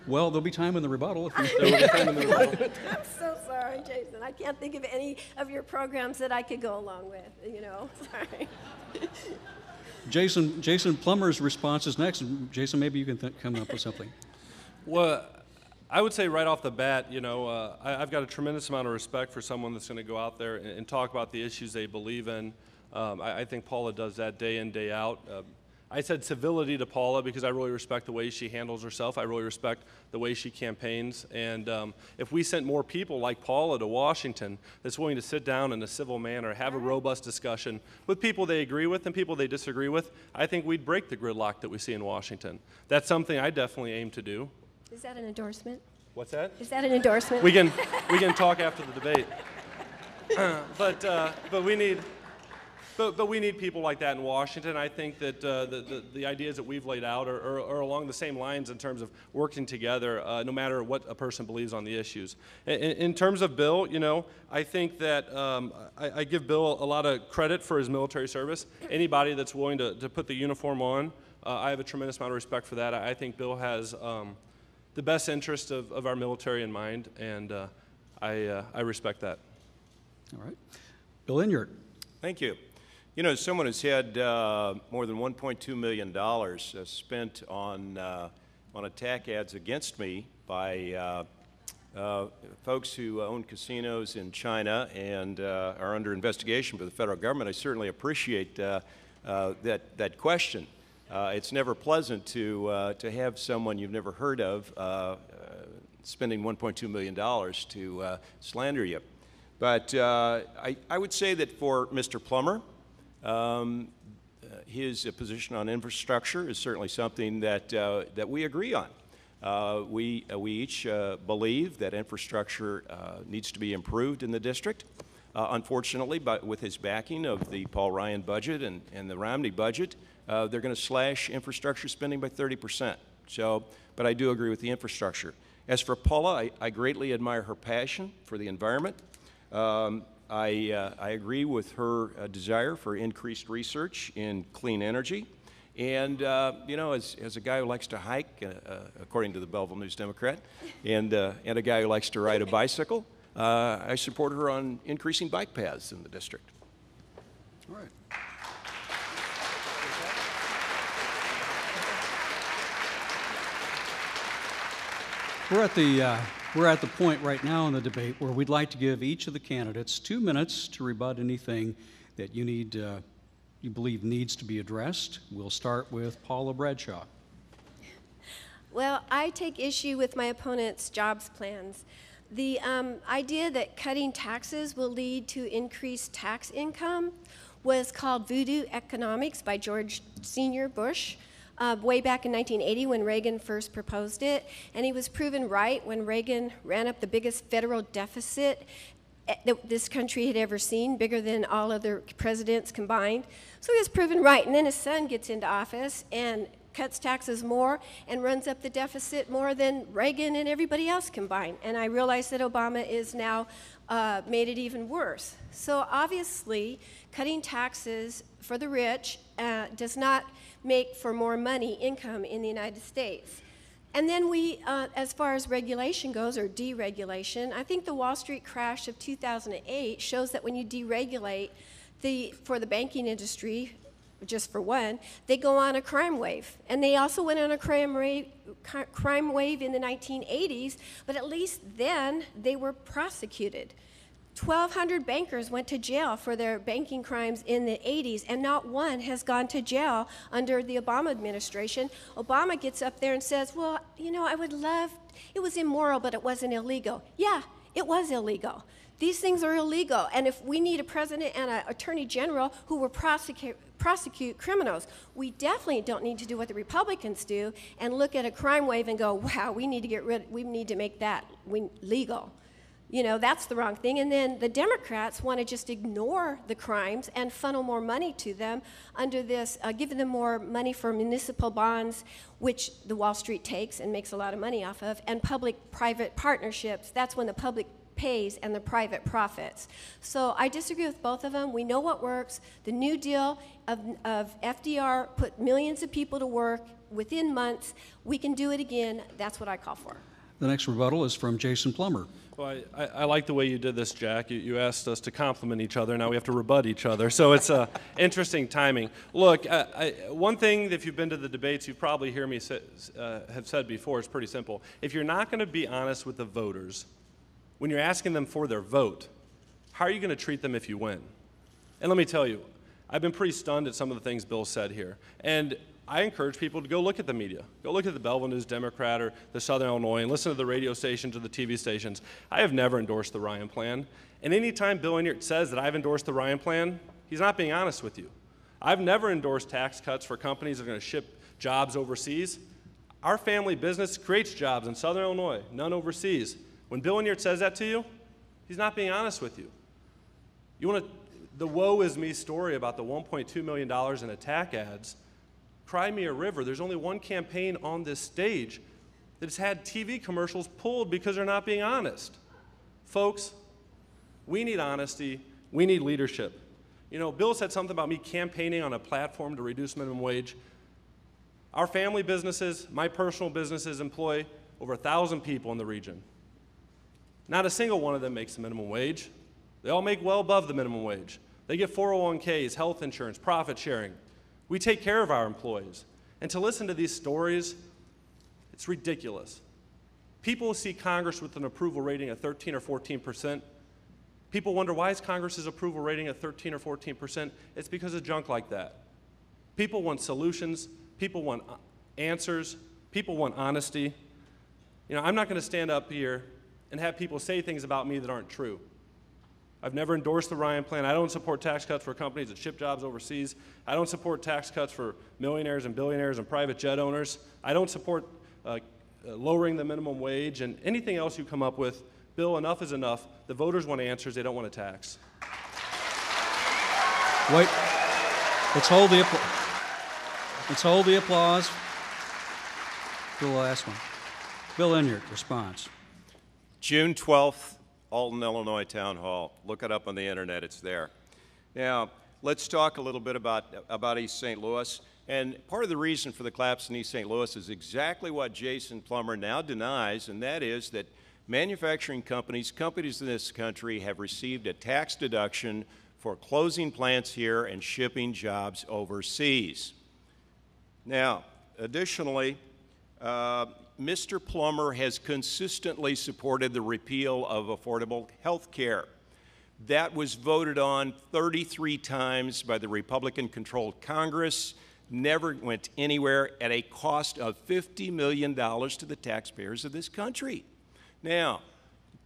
Well, there'll be time in the rebuttal if you I'm so sorry, Jason. I can't think of any of your programs that I could go along with, you know? Sorry. Jason, Jason Plummer's response is next. Jason, maybe you can th- come up with something. Well, I would say right off the bat, you know, uh, I, I've got a tremendous amount of respect for someone that's going to go out there and, and talk about the issues they believe in. Um, I, I think Paula does that day in, day out. Uh, I said civility to Paula because I really respect the way she handles herself. I really respect the way she campaigns. And um, if we sent more people like Paula to Washington that's willing to sit down in a civil manner, have a robust discussion with people they agree with and people they disagree with, I think we'd break the gridlock that we see in Washington. That's something I definitely aim to do. Is that an endorsement? What's that? Is that an endorsement? We can, we can talk after the debate. but, uh, but we need, but, but we need people like that in Washington. I think that uh, the, the, the ideas that we've laid out are, are, are along the same lines in terms of working together, uh, no matter what a person believes on the issues. In, in terms of Bill, you know, I think that um, I, I give Bill a lot of credit for his military service. Anybody that's willing to, to put the uniform on, uh, I have a tremendous amount of respect for that. I, I think Bill has um, the best interest of, of our military in mind, and uh, I, uh, I respect that. All right. Bill Enyart. Thank you. You know, someone who's had uh, more than $1.2 million uh, spent on, uh, on attack ads against me by uh, uh, folks who own casinos in China and uh, are under investigation by the federal government, I certainly appreciate that, that question. It's never pleasant to, to have someone you've never heard of spending $1.2 million to slander you. But I, I would say that for Mr. Plummer, um, uh, his uh, position on infrastructure is certainly something that, uh, that we agree on. Uh, we, uh, we each uh, believe that infrastructure needs to be improved in the district. Unfortunately, but with his backing of the Paul Ryan budget and, and the Romney budget, they're going to slash infrastructure spending by 30 percent. So, but I do agree with the infrastructure. As for Paula, I, I greatly admire her passion for the environment. Um, I, uh, I agree with her uh, desire for increased research in clean energy. And, uh, you know, as, as a guy who likes to hike, uh, uh, according to the Belleville News Democrat, and, uh, and a guy who likes to ride a bicycle, uh, I support her on increasing bike paths in the district. All right. We're at the uh, we're at the point right now in the debate where we'd like to give each of the candidates two minutes to rebut anything that you need uh, you believe needs to be addressed. We'll start with Paula Bradshaw. Well, I take issue with my opponent's jobs plans. The um, idea that cutting taxes will lead to increased tax income was called voodoo economics by George Senior Bush uh, way back in 1980 when Reagan first proposed it, and he was proven right when Reagan ran up the biggest federal deficit eh, that this country had ever seen, bigger than all other presidents combined. So he was proven right, and then his son gets into office and cuts taxes more and runs up the deficit more than Reagan and everybody else combined. And I realize that Obama is now uh, made it even worse. So obviously, cutting taxes for the rich uh, does not make for more money income in the United States. And then we, uh, as far as regulation goes, or deregulation, I think the Wall Street crash of 2008 shows that when you deregulate the, for the banking industry, just for one, they go on a crime wave. And they also went on a crime crime wave in the 1980s, but at least then they were prosecuted. 1,200 bankers went to jail for their banking crimes in the 80s, and not one has gone to jail under the Obama administration. Obama gets up there and says, Well, you know, I would love, it was immoral, but it wasn't illegal. Yeah, it was illegal. These things are illegal, and if we need a president and an attorney general who will prosecute, prosecute criminals, we definitely don't need to do what the Republicans do and look at a crime wave and go, wow, we need to get rid, we need to make that legal. You know, that's the wrong thing. And then the Democrats want to just ignore the crimes and funnel more money to them under this, uh, giving them more money for municipal bonds, which the Wall Street takes and makes a lot of money off of, and public private partnerships. That's when the public pays and the private profits. So I disagree with both of them. We know what works. The New Deal of, of FDR put millions of people to work within months. We can do it again. That's what I call for. The next rebuttal is from Jason Plummer. Well, I, I, I like the way you did this, Jack. You, you asked us to compliment each other. Now we have to rebut each other. So it's uh, interesting timing. Look, I, one thing, if you've been to the debates, you probably hear me say, uh, have said before, it's pretty simple. If you're not going to be honest with the voters, when you're asking them for their vote, how are you going to treat them if you win? And let me tell you, I've been pretty stunned at some of the things Bill said here. And I encourage people to go look at the media. Go look at the Belleville News Democrat or the Southern Illinois and listen to the radio stations or the TV stations. I have never endorsed the Ryan Plan. And anytime Bill Enyart says that I've endorsed the Ryan Plan, he's not being honest with you. I've never endorsed tax cuts for companies that are going to ship jobs overseas. Our family business creates jobs in Southern Illinois, none overseas. When Bill Enyart says that to you, he's not being honest with you. You want to, the woe is me story about the $1.2 million in attack ads Cry Me a River, there's only one campaign on this stage that has had TV commercials pulled because they're not being honest. Folks, we need honesty, we need leadership. You know, Bill said something about me campaigning on a platform to reduce minimum wage. Our family businesses, my personal businesses, employ over a thousand people in the region. Not a single one of them makes the minimum wage. They all make well above the minimum wage. They get 401ks, health insurance, profit sharing. We take care of our employees. And to listen to these stories, it's ridiculous. People see Congress with an approval rating of 13 or 14 percent. People wonder why is Congress's approval rating at 13 or 14 percent? It's because of junk like that. People want solutions. People want uh, answers. People want honesty. You know, I'm not going to stand up here and have people say things about me that aren't true. I've never endorsed the Ryan plan. I don't support tax cuts for companies that ship jobs overseas. I don't support tax cuts for millionaires and billionaires and private jet owners. I don't support uh, uh, lowering the minimum wage and anything else you come up with. Bill, enough is enough. The voters want answers, they don't want a tax. Wait. Let's hold the applause. Let's hold the applause for the last one. Bill Enyart, response. June 12th, Alton, Illinois Town Hall. Look it up on the internet, it's there. Now, let's talk a little bit about, about East St. Louis. And part of the reason for the collapse in East St. Louis is exactly what Jason Plummer now denies, and that is that manufacturing companies, companies in this country, have received a tax deduction for closing plants here and shipping jobs overseas. Now, additionally, uh, Mr. Plummer has consistently supported the repeal of affordable health care. That was voted on 33 times by the Republican controlled Congress, never went anywhere at a cost of $50 million to the taxpayers of this country. Now,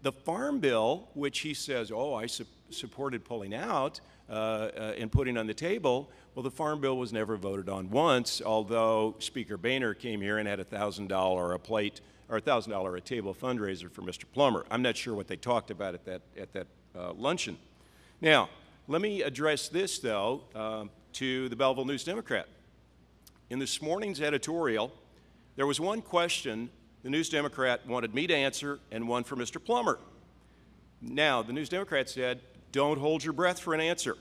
the Farm Bill, which he says, oh, I su supported pulling out and putting on the table, well, the Farm Bill was never voted on once, although Speaker Boehner came here and had a $1,000 a plate or a $1,000 a table fundraiser for Mr. Plummer. I'm not sure what they talked about at that, at that uh, luncheon. Now, let me address this, though, uh, to the Belleville News Democrat. In this morning's editorial, there was one question the News Democrat wanted me to answer and one for Mr. Plummer. Now, the News Democrat said, don't hold your breath for an answer.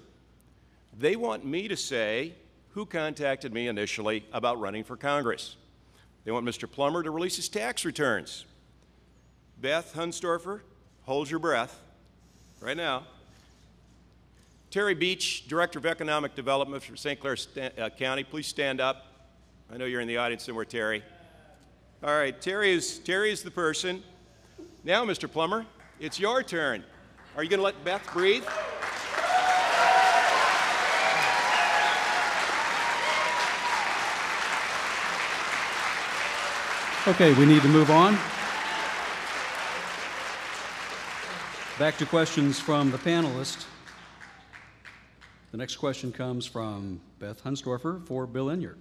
They want me to say who contacted me initially about running for Congress. They want Mr. Plummer to release his tax returns. Beth Hundsdorfer, hold your breath right now. Terry Beach, Director of Economic Development for St. Clair uh, County, please stand up. I know you're in the audience somewhere, Terry. All right, Terry is, Terry is the person. Now, Mr. Plummer, it's your turn. Are you going to let Beth breathe? Okay, we need to move on. Back to questions from the panelists. The next question comes from Beth Hundsdorfer for Bill Enyart.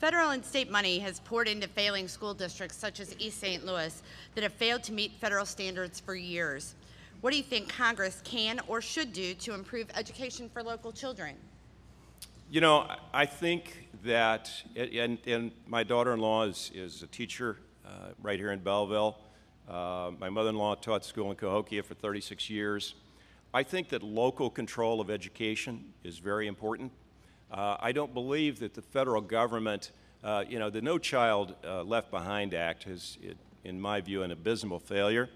Federal and state money has poured into failing school districts such as East St. Louis that have failed to meet federal standards for years. What do you think Congress can or should do to improve education for local children? You know, I- think that, and, and my daughter-in-law is, is a teacher uh, right here in Belleville. Uh, my mother-in-law taught school in Cahokia for 36 years. I think that local control of education is very important. Uh, I don't believe that the federal government, uh, you know, the No Child uh, Left Behind Act is, in my view, an abysmal failure.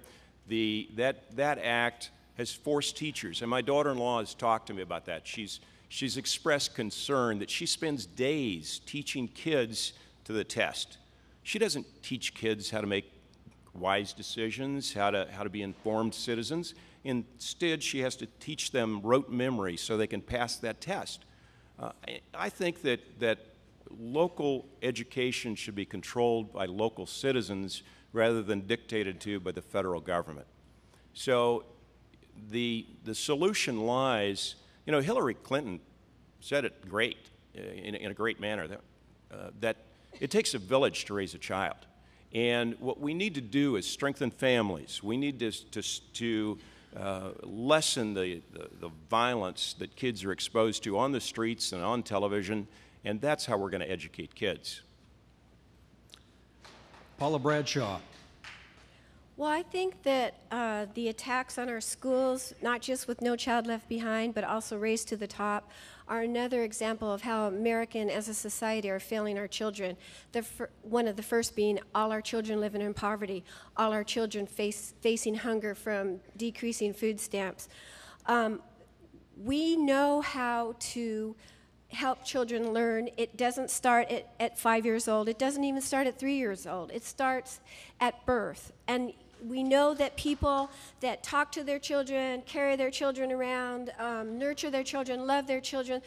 The, that, that act has forced teachers, and my daughter-in-law has talked to me about that. She's, she's expressed concern that she spends days teaching kids to the test. She doesn't teach kids how to make wise decisions, how to, how to be informed citizens. Instead, she has to teach them rote memory so they can pass that test. Uh, I- think that, that local education should be controlled by local citizens rather than dictated to by the federal government. So the, the solution lies, you know, Hillary Clinton said it great, uh, in, in a great manner, that, uh, that it takes a village to raise a child. And what we need to do is strengthen families. We need to, to, to uh, lessen the, the, the violence that kids are exposed to on the streets and on television, and that's how we're going to educate kids. Paula Bradshaw. Well, I think that uh, the attacks on our schools, not just with No Child Left Behind, but also Race to the Top, are another example of how American as a society are failing our children. Fir- one of the first being all our children living in poverty, all our children face, facing hunger from decreasing food stamps. Um, we know how to help children learn. It doesn't start at, at five years old. It doesn't even start at three years old. It starts at birth. And we know that people that talk to their children, carry their children around, um, nurture their children, love their children,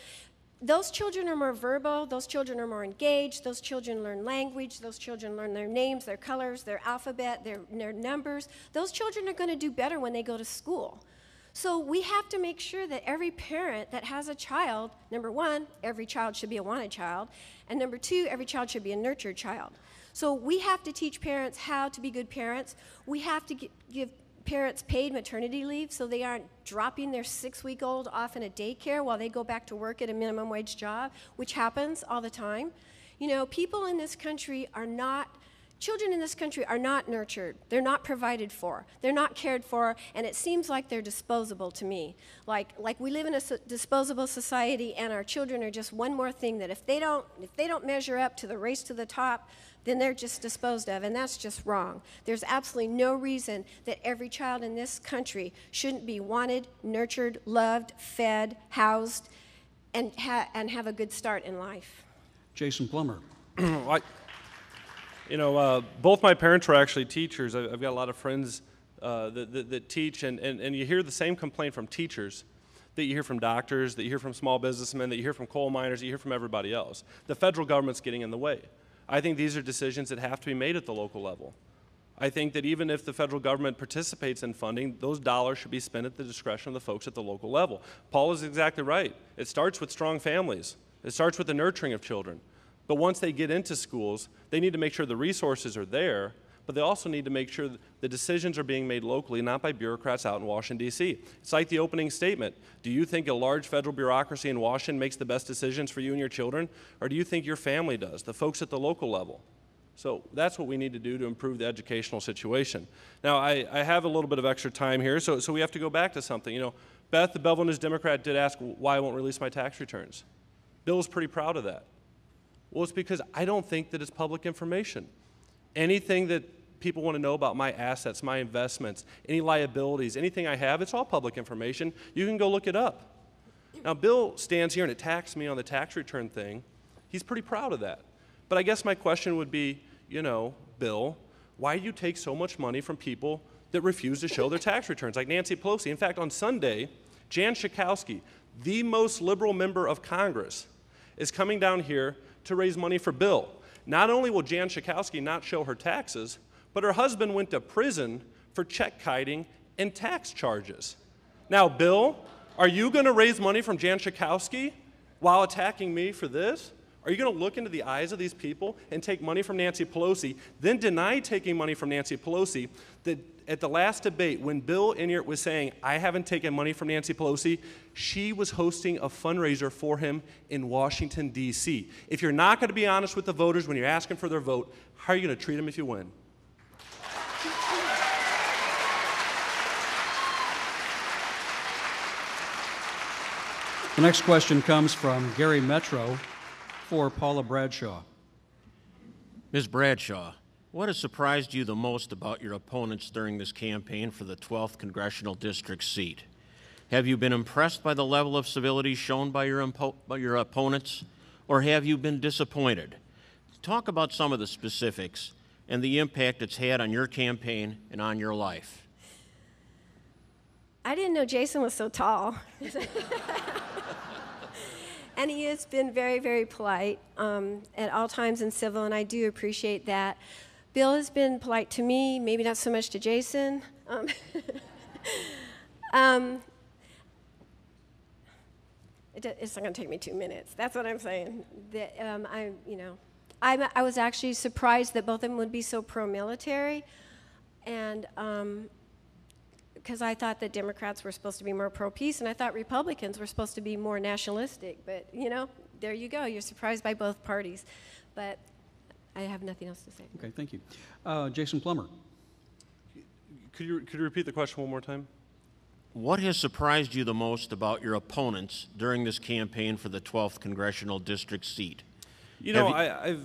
those children are more verbal, those children are more engaged, those children learn language, those children learn their names, their colors, their alphabet, their, their numbers. Those children are going to do better when they go to school. So we have to make sure that every parent that has a child, number one, every child should be a wanted child, and number two, every child should be a nurtured child. So we have to teach parents how to be good parents. We have to give parents paid maternity leave so they aren't dropping their six week old off in a daycare while they go back to work at a minimum wage job, which happens all the time. You know, people in this country are not Children in this country are not nurtured. They're not provided for. They're not cared for, and it seems like they're disposable to me. Like, like we live in a so- disposable society, and our children are just one more thing that if they don't, if they don't measure up to the race to the top, then they're just disposed of, and that's just wrong. There's absolutely no reason that every child in this country shouldn't be wanted, nurtured, loved, fed, housed, and, ha- and have a good start in life. Jason Plummer. I, you know, uh, both my parents were actually teachers. I, I've got a lot of friends uh, that, that, that teach, and, and, and you hear the same complaint from teachers that you hear from doctors, that you hear from small businessmen, that you hear from coal miners, that you hear from everybody else. The federal government's getting in the way. I think these are decisions that have to be made at the local level. I think that even if the federal government participates in funding, those dollars should be spent at the discretion of the folks at the local level. Paul is exactly right. It starts with strong families, it starts with the nurturing of children. But once they get into schools, they need to make sure the resources are there, but they also need to make sure that the decisions are being made locally, not by bureaucrats out in Washington, D.C. It's like the opening statement. Do you think a large federal bureaucracy in Washington makes the best decisions for you and your children? Or do you think your family does, the folks at the local level? So that's what we need to do to improve the educational situation. Now, I, I have a little bit of extra time here, so, so we have to go back to something. You know, Beth, the Belleville News Democrat, did ask why I won't release my tax returns. Bill is pretty proud of that. Well, it's because I don't think that it's public information. Anything that people want to know about my assets, my investments, any liabilities, anything I have, it's all public information. You can go look it up. Now, Bill stands here and attacks me on the tax return thing. He's pretty proud of that. But I guess my question would be you know, Bill, why do you take so much money from people that refuse to show their tax returns, like Nancy Pelosi? In fact, on Sunday, Jan Schakowsky, the most liberal member of Congress, is coming down here to raise money for Bill. Not only will Jan Schakowsky not show her taxes, but her husband went to prison for check kiting and tax charges. Now, Bill, are you going to raise money from Jan Schakowsky while attacking me for this? Are you going to look into the eyes of these people and take money from Nancy Pelosi, then deny taking money from Nancy Pelosi? That at the last debate, when Bill Enyart was saying, I haven't taken money from Nancy Pelosi, she was hosting a fundraiser for him in Washington, D.C. If you're not going to be honest with the voters when you're asking for their vote, how are you going to treat them if you win? The next question comes from Gary Metro for Paula Bradshaw. Ms. Bradshaw, what has surprised you the most about your opponents during this campaign for the 12th Congressional District seat? Have you been impressed by the level of civility shown by your, impo- by your opponents, or have you been disappointed? Talk about some of the specifics and the impact it's had on your campaign and on your life. I didn't know Jason was so tall. and he has been very, very polite um, at all times and civil, and I do appreciate that. Bill has been polite to me, maybe not so much to Jason. Um, um, it, it's not going to take me two minutes. That's what I'm saying. That um, I, you know, i I was actually surprised that both of them would be so pro-military, and because I thought that Democrats were supposed to be more pro-peace, and I thought Republicans were supposed to be more nationalistic. But you know, there you go. You're surprised by both parties, but I have nothing else to say. Okay, thank you. Uh, Jason Plummer. Could you, could you repeat the question one more time? What has surprised you the most about your opponents during this campaign for the 12th Congressional District seat? You know, you- I, I've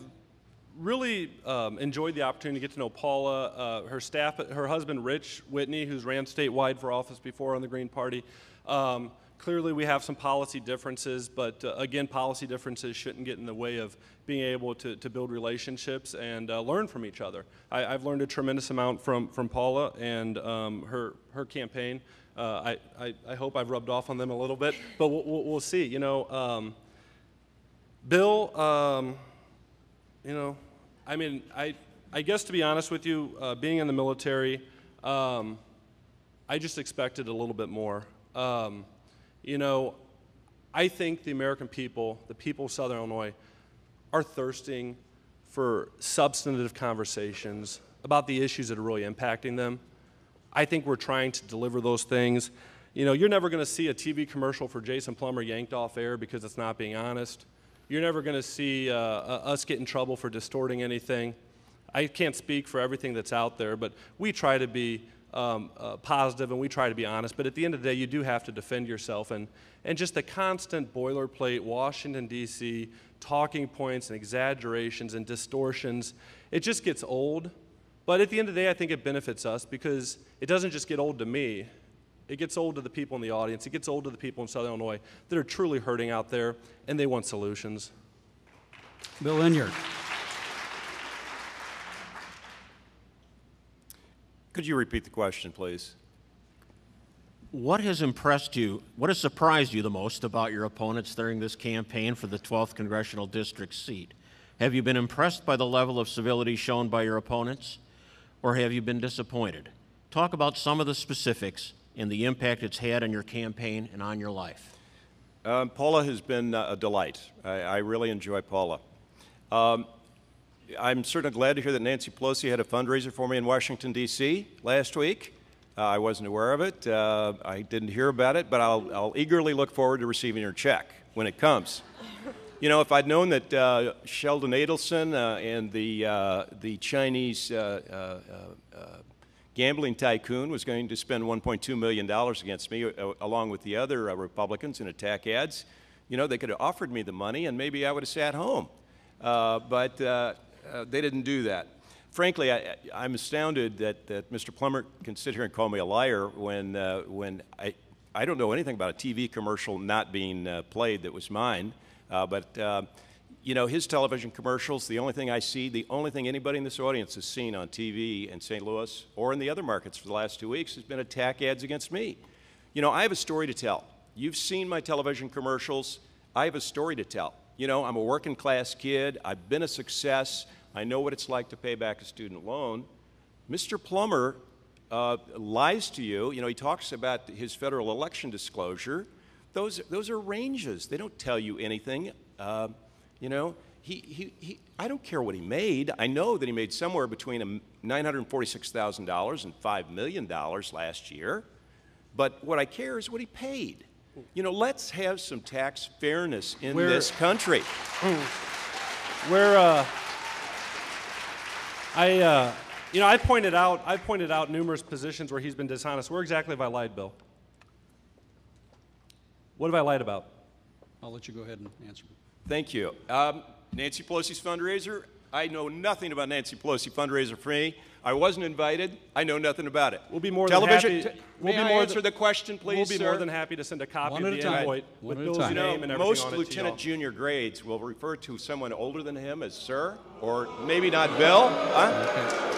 really um, enjoyed the opportunity to get to know Paula, uh, her staff, her husband Rich Whitney, who's ran statewide for office before on the Green Party. Um, clearly, we have some policy differences, but uh, again, policy differences shouldn't get in the way of being able to, to build relationships and uh, learn from each other. I, I've learned a tremendous amount from, from Paula and um, her, her campaign. Uh, I, I, I hope I've rubbed off on them a little bit, but we'll, we'll, we'll see. You know, um, Bill, um, you know, I mean, I, I guess to be honest with you, uh, being in the military, um, I just expected a little bit more. Um, you know, I think the American people, the people of Southern Illinois, are thirsting for substantive conversations about the issues that are really impacting them. I think we're trying to deliver those things. You know, you're never going to see a TV commercial for Jason Plummer yanked off air because it's not being honest. You're never going to see uh, us get in trouble for distorting anything. I can't speak for everything that's out there, but we try to be um, uh, positive and we try to be honest. But at the end of the day, you do have to defend yourself. And, and just the constant boilerplate, Washington, D.C., talking points and exaggerations and distortions, it just gets old. But at the end of the day, I think it benefits us because it doesn't just get old to me. It gets old to the people in the audience. It gets old to the people in Southern Illinois that are truly hurting out there and they want solutions. Bill Enyart. Could you repeat the question, please? What has impressed you, what has surprised you the most about your opponents during this campaign for the 12th Congressional District seat? Have you been impressed by the level of civility shown by your opponents, or have you been disappointed? Talk about some of the specifics and the impact it's had on your campaign and on your life. Um, Paula has been uh, a delight. I, I really enjoy Paula. Um, I'm certainly glad to hear that Nancy Pelosi had a fundraiser for me in Washington, D.C. last week. Uh, I wasn't aware of it. Uh, I didn't hear about it, but I'll, I'll, eagerly look forward to receiving your check when it comes. you know, if I'd known that uh, Sheldon Adelson uh, and the, uh, the Chinese gambling tycoon was going to spend $1.2 million against me, along with the other Republicans in attack ads, you know, they could have offered me the money and maybe I would have sat home. but they didn't do that frankly, I, am astounded that, that Mr. Plummer can sit here and call me a liar when, uh, when I, I don't know anything about a TV commercial not being uh, played that was mine. Uh, but, uh, you know, his television commercials, the only thing I see, the only thing anybody in this audience has seen on TV in St. Louis or in the other markets for the last two weeks has been attack ads against me. You know, I have a story to tell. You've seen my television commercials. I have a story to tell. You know, I'm a working class kid. I've been a success. I know what it's like to pay back a student loan. Mr. Plummer uh, lies to you. You know, he talks about his federal election disclosure. Those, those are ranges. They don't tell you anything. Uh, you know, he, he, he, I don't care what he made. I know that he made somewhere between a $946,000 and $5 million last year. But what I care is what he paid. You know, let's have some tax fairness in Where- this country. Where uh, I, uh, you know, I pointed out, I pointed out numerous positions where he's been dishonest. Where exactly have I lied, Bill? What have I lied about? I'll let you go ahead and answer. Thank you. Um, Nancy Pelosi's fundraiser. I know nothing about Nancy Pelosi fundraiser for me. I wasn't invited. I know nothing about it. We'll be more than Television, happy- t- we'll may be I more answer than- the question, please, we'll be sir? more than happy to send a copy One of the time. invoice with Bill's time. You know, name and everything most on it to lieutenant junior grades will refer to someone older than him as sir, or maybe not Bill. Huh?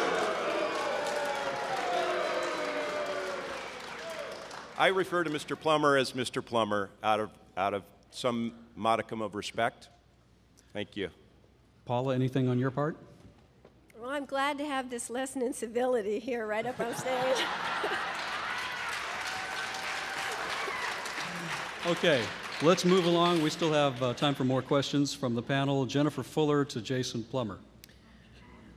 I refer to Mr. Plummer as Mr. Plummer out of, out of some modicum of respect. Thank you. Paula, anything on your part? Well, I'm glad to have this lesson in civility here right up on stage. Okay, let's move along. We still have uh, time for more questions from the panel. Jennifer Fuller to Jason Plummer.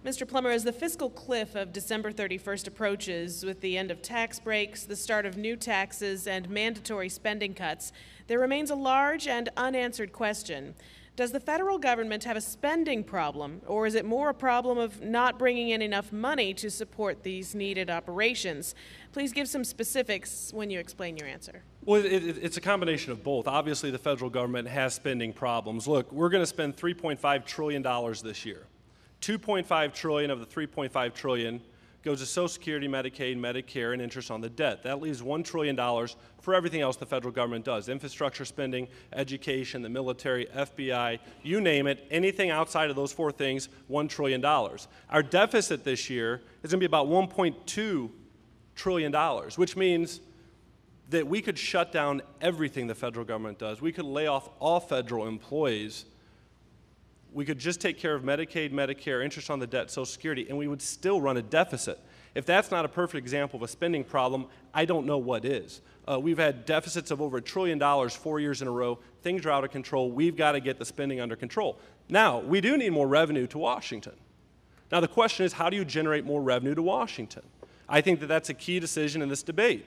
Mr. Plummer, as the fiscal cliff of December 31st approaches, with the end of tax breaks, the start of new taxes, and mandatory spending cuts, there remains a large and unanswered question. Does the federal government have a spending problem, or is it more a problem of not bringing in enough money to support these needed operations? Please give some specifics when you explain your answer. Well, it, it, it's a combination of both. Obviously, the federal government has spending problems. Look, we're going to spend 3.5 trillion dollars this year. 2.5 trillion of the 3.5 trillion goes to Social Security, Medicaid, Medicare, and interest on the debt. That leaves $1 trillion for everything else the federal government does infrastructure spending, education, the military, FBI, you name it, anything outside of those four things, $1 trillion. Our deficit this year is going to be about $1.2 trillion, which means that we could shut down everything the federal government does. We could lay off all federal employees. We could just take care of Medicaid, Medicare, interest on the debt, Social Security, and we would still run a deficit. If that's not a perfect example of a spending problem, I don't know what is. Uh, we've had deficits of over a trillion dollars four years in a row. Things are out of control. We've got to get the spending under control. Now, we do need more revenue to Washington. Now, the question is how do you generate more revenue to Washington? I think that that's a key decision in this debate.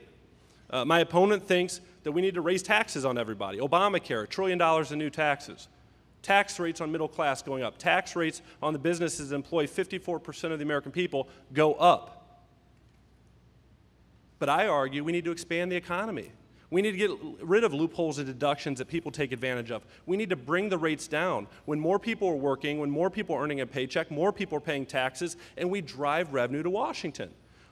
Uh, my opponent thinks that we need to raise taxes on everybody. Obamacare, a trillion dollars in new taxes. Tax rates on middle class going up. Tax rates on the businesses that employ 54% of the American people go up. But I argue we need to expand the economy. We need to get rid of loopholes and deductions that people take advantage of. We need to bring the rates down. When more people are working, when more people are earning a paycheck, more people are paying taxes, and we drive revenue to Washington.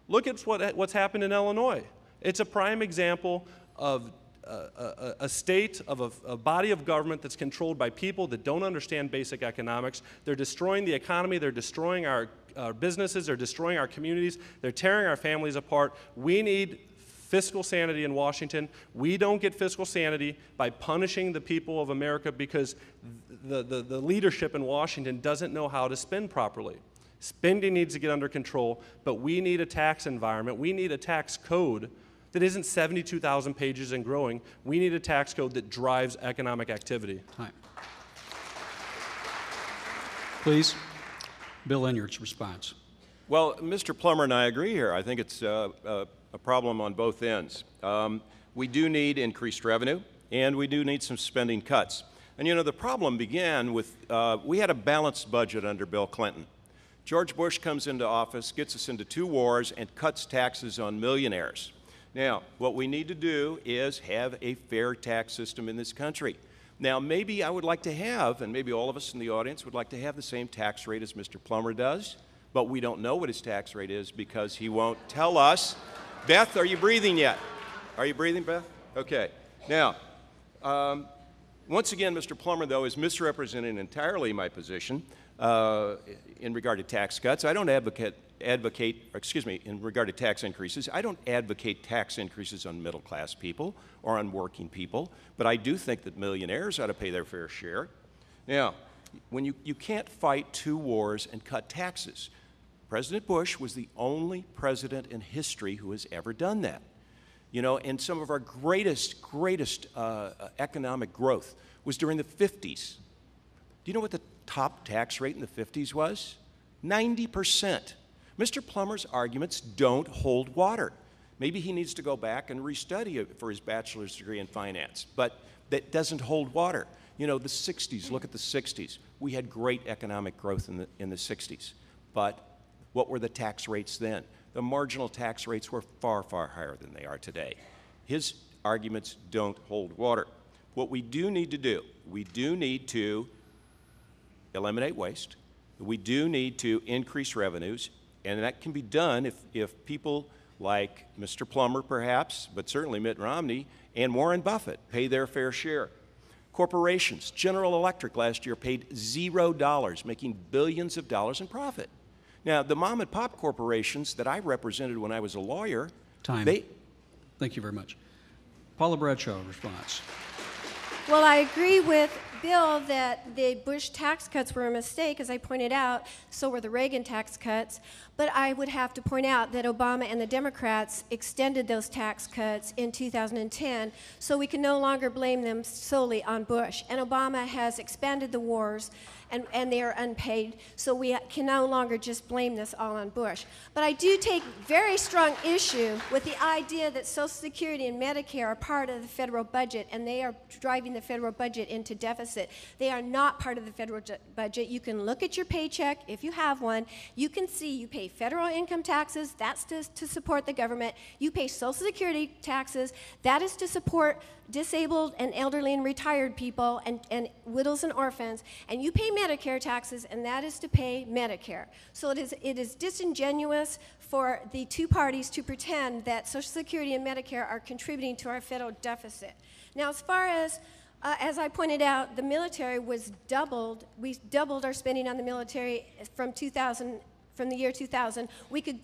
Look at what, what's happened in Illinois. It's a prime example of a, a, state, of a, a body of government that's controlled by people that don't understand basic economics. They're destroying the economy, they're destroying our, our businesses, they're destroying our communities, they're tearing our families apart. We need fiscal sanity in Washington. We don't get fiscal sanity by punishing the people of America because the, the, the leadership in Washington doesn't know how to spend properly. Spending needs to get under control, but we need a tax environment. We need a tax code that isn't 72,000 pages and growing. We need a tax code that drives economic activity. Time. Please, Bill Enyart's response. Well, Mr. Plummer and I agree here. I think it's uh, uh, a problem on both ends. Um, we do need increased revenue, and we do need some spending cuts. And you know, the problem began with uh, we had a balanced budget under Bill Clinton. George Bush comes into office, gets us into two wars, and cuts taxes on millionaires. Now, what we need to do is have a fair tax system in this country. Now, maybe I would like to have, and maybe all of us in the audience would like to have the same tax rate as Mr. Plummer does, but we don't know what his tax rate is because he won't tell us. Beth, are you breathing yet? Are you breathing, Beth? Okay. Now, um, once again, Mr. Plummer, though, is misrepresenting entirely my position uh, in regard to tax cuts. I don't advocate, advocate, excuse me, in regard to tax increases. I don't advocate tax increases on middle class people or on working people, but I do think that millionaires ought to pay their fair share. Now, when you, you can't fight two wars and cut taxes. President Bush was the only president in history who has ever done that. You know, and some of our greatest, greatest uh, economic growth was during the 50s. Do you know what the top tax rate in the 50s was? 90%. Mr. Plummer's arguments don't hold water. Maybe he needs to go back and restudy for his bachelor's degree in finance, but that doesn't hold water. You know, the 60s, look at the 60s. We had great economic growth in the, in the 60s, but what were the tax rates then? The marginal tax rates were far, far higher than they are today. His arguments don't hold water. What we do need to do, we do need to eliminate waste. We do need to increase revenues, and that can be done if, if people like Mr. Plummer, perhaps, but certainly Mitt Romney and Warren Buffett pay their fair share. Corporations, General Electric last year paid zero dollars, making billions of dollars in profit. Now, the mom and pop corporations that I represented when I was a lawyer, Time. they, Thank you very much. Paula Bradshaw, response. Well, I agree with Bill that the Bush tax cuts were a mistake, as I pointed out. So were the Reagan tax cuts. But I would have to point out that Obama and the Democrats extended those tax cuts in 2010, so we can no longer blame them solely on Bush. And Obama has expanded the wars, and, and they are unpaid, so we can no longer just blame this all on Bush. But I do take very strong issue with the idea that Social Security and Medicare are part of the federal budget, and they are driving the federal budget into deficit. They are not part of the federal budget. You can look at your paycheck if you have one. You can see you pay federal income taxes, that's to, to support the government. You pay Social Security taxes, that is to support disabled and elderly and retired people and, and widows and orphans. And you pay Medicare taxes, and that is to pay Medicare. So it is, it is disingenuous for the two parties to pretend that Social Security and Medicare are contributing to our federal deficit. Now, as far as uh, as I pointed out, the military was doubled. We doubled our spending on the military from 2000, from the year 2000. We could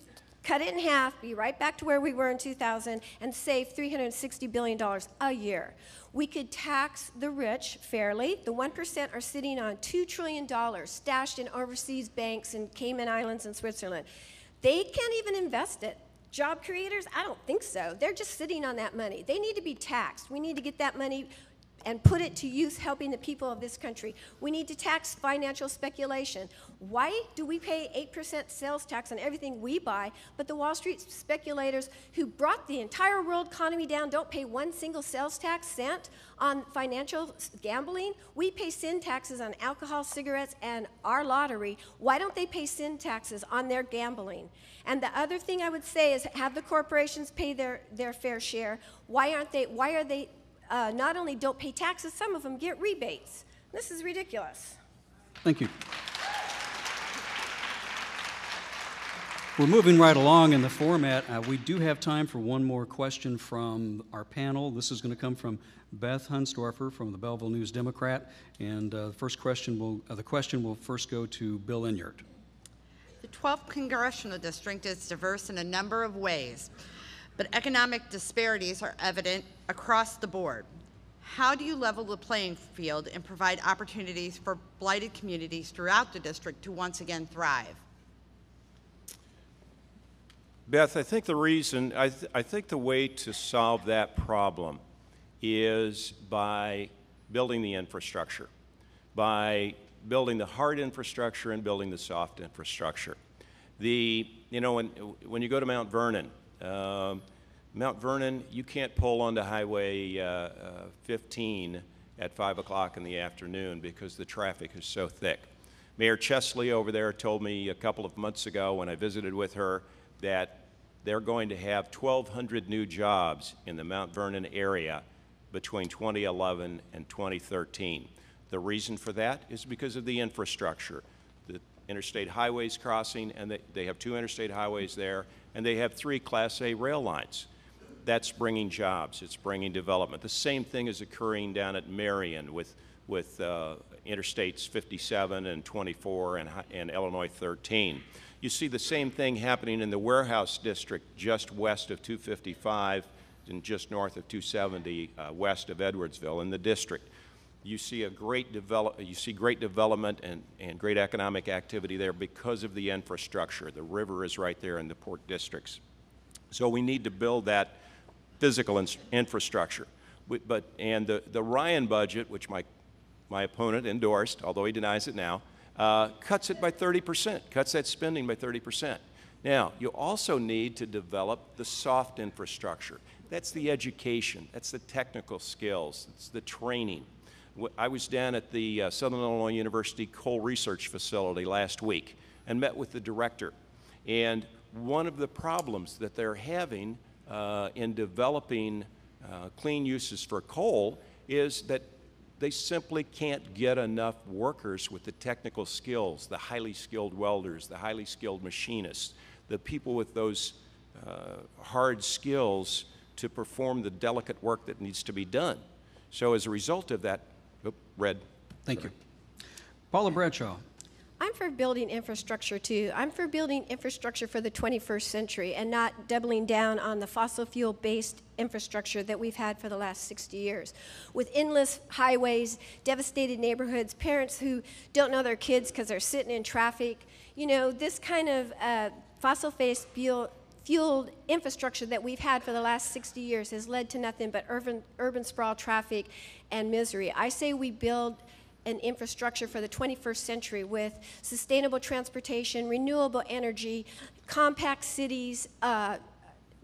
cut it in half, be right back to where we were in 2000, and save $360 billion a year. We could tax the rich fairly. The 1% are sitting on $2 trillion stashed in overseas banks in Cayman Islands and Switzerland. They can't even invest it. Job creators? I don't think so. They're just sitting on that money. They need to be taxed. We need to get that money and put it to use helping the people of this country. We need to tax financial speculation. Why do we pay 8% sales tax on everything we buy, but the Wall Street speculators who brought the entire world economy down don't pay one single sales tax cent on financial gambling? We pay sin taxes on alcohol, cigarettes, and our lottery. Why don't they pay sin taxes on their gambling? And the other thing I would say is have the corporations pay their, their fair share. Why aren't they, why are they uh, not only don't pay taxes, some of them get rebates. This is ridiculous. Thank you. We're moving right along in the format. Uh, we do have time for one more question from our panel. This is going to come from Beth Hundsdorfer from the Belleville News Democrat, and uh, the first question will uh, the question will first go to Bill Enyart. The 12th congressional district is diverse in a number of ways, but economic disparities are evident across the board. How do you level the playing field and provide opportunities for blighted communities throughout the district to once again thrive? Beth, I think the reason, I, th- I think the way to solve that problem is by building the infrastructure, by building the hard infrastructure and building the soft infrastructure. The, you know, when, when you go to Mount Vernon, um, Mount Vernon, you can't pull onto Highway uh, uh, 15 at 5 o'clock in the afternoon because the traffic is so thick. Mayor Chesley over there told me a couple of months ago when I visited with her that they're going to have 1,200 new jobs in the Mount Vernon area between 2011 and 2013. The reason for that is because of the infrastructure. The interstate highways crossing, and they, they have two interstate highways there, and they have three Class A rail lines. That's bringing jobs, it's bringing development. The same thing is occurring down at Marion with, with uh, Interstates 57 and 24 and, and Illinois 13. You see the same thing happening in the warehouse district just west of 255 and just north of 270 uh, west of Edwardsville in the district. You see a great develop, you see great development and, and great economic activity there because of the infrastructure. The river is right there in the port districts. So we need to build that physical in- infrastructure. We- But, and the, the Ryan budget, which my, my opponent endorsed, although he denies it now, uh, cuts it by 30%, cuts that spending by 30%. Now, you also need to develop the soft infrastructure. That's the education, that's the technical skills, it's the training. I was down at the uh, Southern Illinois University Coal Research Facility last week and met with the director. And one of the problems that they're having uh, in developing uh, clean uses for coal is that they simply can't get enough workers with the technical skills, the highly skilled welders, the highly skilled machinists, the people with those uh, hard skills to perform the delicate work that needs to be done. So as a result of that, oop, red. Thank you. Paula Bradshaw. I'm for building infrastructure too. I'm for building infrastructure for the 21st century and not doubling down on the fossil fuel based infrastructure that we've had for the last 60 years. With endless highways, devastated neighborhoods, parents who don't know their kids because they're sitting in traffic, you know, this kind of uh, fossil based fuel fueled infrastructure that we've had for the last 60 years has led to nothing but urban, urban sprawl, traffic, and misery. I say we build an infrastructure for the 21st century with sustainable transportation, renewable energy, compact cities, uh,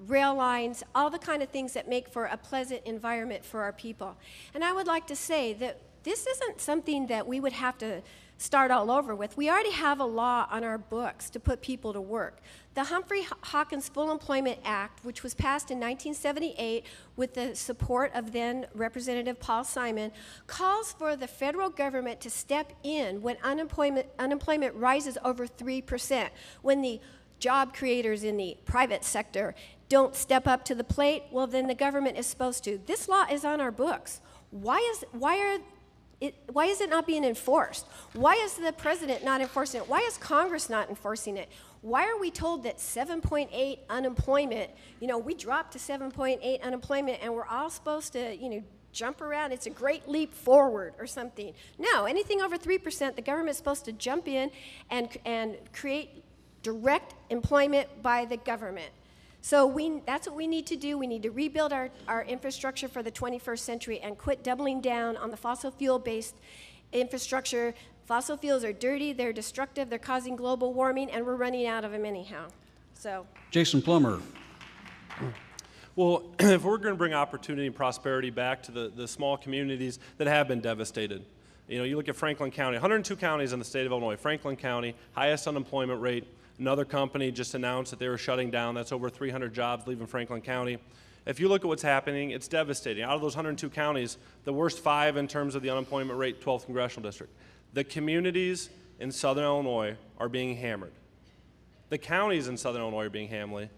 rail lines, all the kind of things that make for a pleasant environment for our people. And I would like to say that this isn't something that we would have to start all over with. We already have a law on our books to put people to work. The Humphrey Hawkins Full Employment Act, which was passed in 1978 with the support of then Representative Paul Simon, calls for the federal government to step in when unemployment, unemployment rises over 3%, when the job creators in the private sector don't step up to the plate, well, then the government is supposed to. This law is on our books. Why, is, why are it, why is it not being enforced? Why is the president not enforcing it? Why is Congress not enforcing it? Why are we told that 7.8 unemployment, you know, we dropped to 7.8 unemployment and we're all supposed to, you know, jump around? It's a great leap forward or something. No, anything over 3%, the government's supposed to jump in and, and create direct employment by the government. So we, that's what we need to do. We need to rebuild our, our infrastructure for the 21st century and quit doubling down on the fossil fuel based infrastructure. Fossil fuels are dirty, they're destructive, they're causing global warming, and we're running out of them anyhow. So, Jason Plummer. Well, if we're going to bring opportunity and prosperity back to the, the small communities that have been devastated, you know, you look at Franklin County, 102 counties in the state of Illinois, Franklin County, highest unemployment rate, Another company just announced that they were shutting down. That's over 300 jobs leaving Franklin County. If you look at what's happening, it's devastating. Out of those 102 counties, the worst five in terms of the unemployment rate, 12th congressional district. The communities in southern Illinois are being hammered. The counties in southern Illinois are being hammered.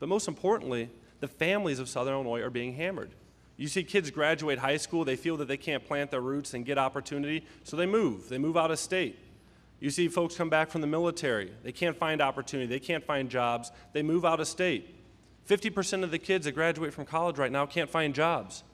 But most importantly, the families of southern Illinois are being hammered. You see kids graduate high school, they feel that they can't plant their roots and get opportunity, so they move. They move out of state. You see folks come back from the military. They can't find opportunity. They can't find jobs. They move out of state. 50% of the kids that graduate from college right now can't find jobs.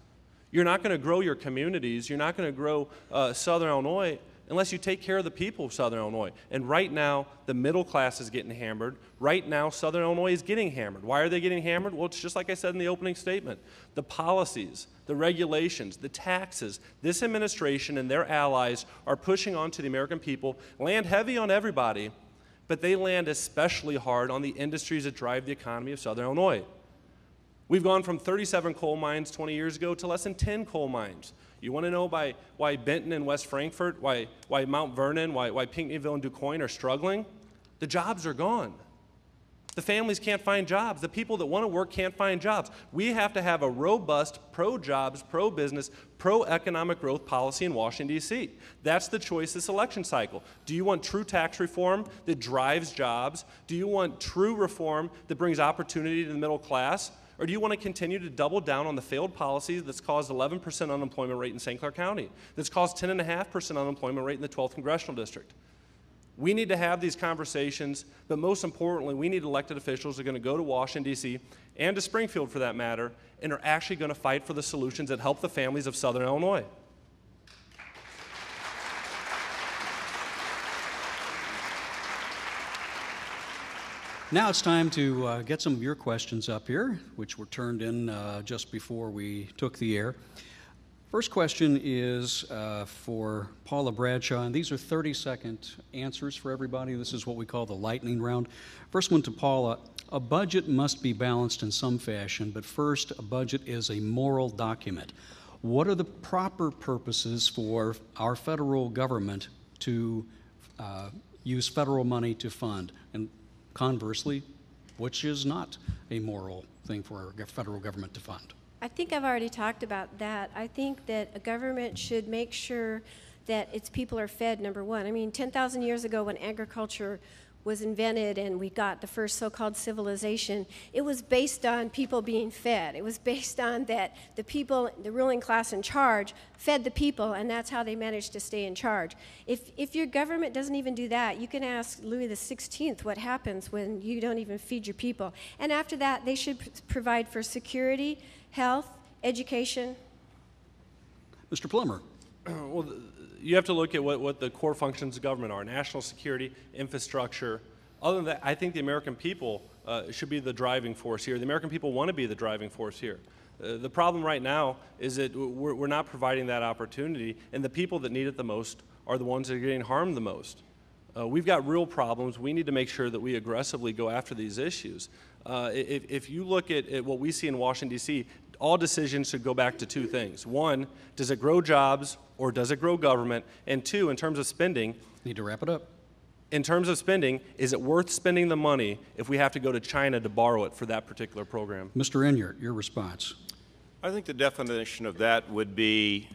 You're not going to grow your communities. You're not going to grow uh, Southern Illinois unless you take care of the people of Southern Illinois. And right now, the middle class is getting hammered. Right now, Southern Illinois is getting hammered. Why are they getting hammered? Well, it's just like I said in the opening statement the policies, the regulations, the taxes. This administration and their allies are pushing onto the American people, land heavy on everybody, but they land especially hard on the industries that drive the economy of Southern Illinois. We've gone from 37 coal mines 20 years ago to less than 10 coal mines. You want to know by, why Benton and West Frankfort, why, why Mount Vernon, why, why Pinckneyville and DuQuoin are struggling? The jobs are gone. The families can't find jobs. The people that want to work can't find jobs. We have to have a robust pro jobs, pro business, pro economic growth policy in Washington, D.C. That's the choice this election cycle. Do you want true tax reform that drives jobs? Do you want true reform that brings opportunity to the middle class? Or do you want to continue to double down on the failed policy that's caused 11% unemployment rate in St. Clair County, that's caused 10.5% unemployment rate in the 12th Congressional District? We need to have these conversations, but most importantly, we need elected officials who are going to go to Washington, D.C., and to Springfield for that matter, and are actually going to fight for the solutions that help the families of Southern Illinois. Now it's time to uh, get some of your questions up here, which were turned in uh, just before we took the air. First question is uh, for Paula Bradshaw, and these are 30 second answers for everybody. This is what we call the lightning round. First one to Paula A budget must be balanced in some fashion, but first, a budget is a moral document. What are the proper purposes for our federal government to uh, use federal money to fund? And conversely, which is not a moral thing for our federal government to fund? I think I've already talked about that. I think that a government should make sure that its people are fed, number one. I mean, 10,000 years ago when agriculture was invented and we got the first so-called civilization, it was based on people being fed. It was based on that the people, the ruling class in charge, fed the people, and that's how they managed to stay in charge. If, if your government doesn't even do that, you can ask Louis XVI what happens when you don't even feed your people. And after that, they should provide for security, health, education. Mr. Plummer. well, you have to look at what, what the core functions of government are national security, infrastructure. Other than that, I think the American people uh, should be the driving force here. The American people want to be the driving force here. Uh, the problem right now is that we're, we're not providing that opportunity, and the people that need it the most are the ones that are getting harmed the most. Uh, we've got real problems. We need to make sure that we aggressively go after these issues. Uh, if, if, you look at, at, what we see in Washington, D.C., all decisions should go back to two things. One, does it grow jobs or does it grow government? And two, in terms of spending, need to wrap it up. In terms of spending, is it worth spending the money if we have to go to China to borrow it for that particular program? Mr. Enyart, your response. I think the definition of that would be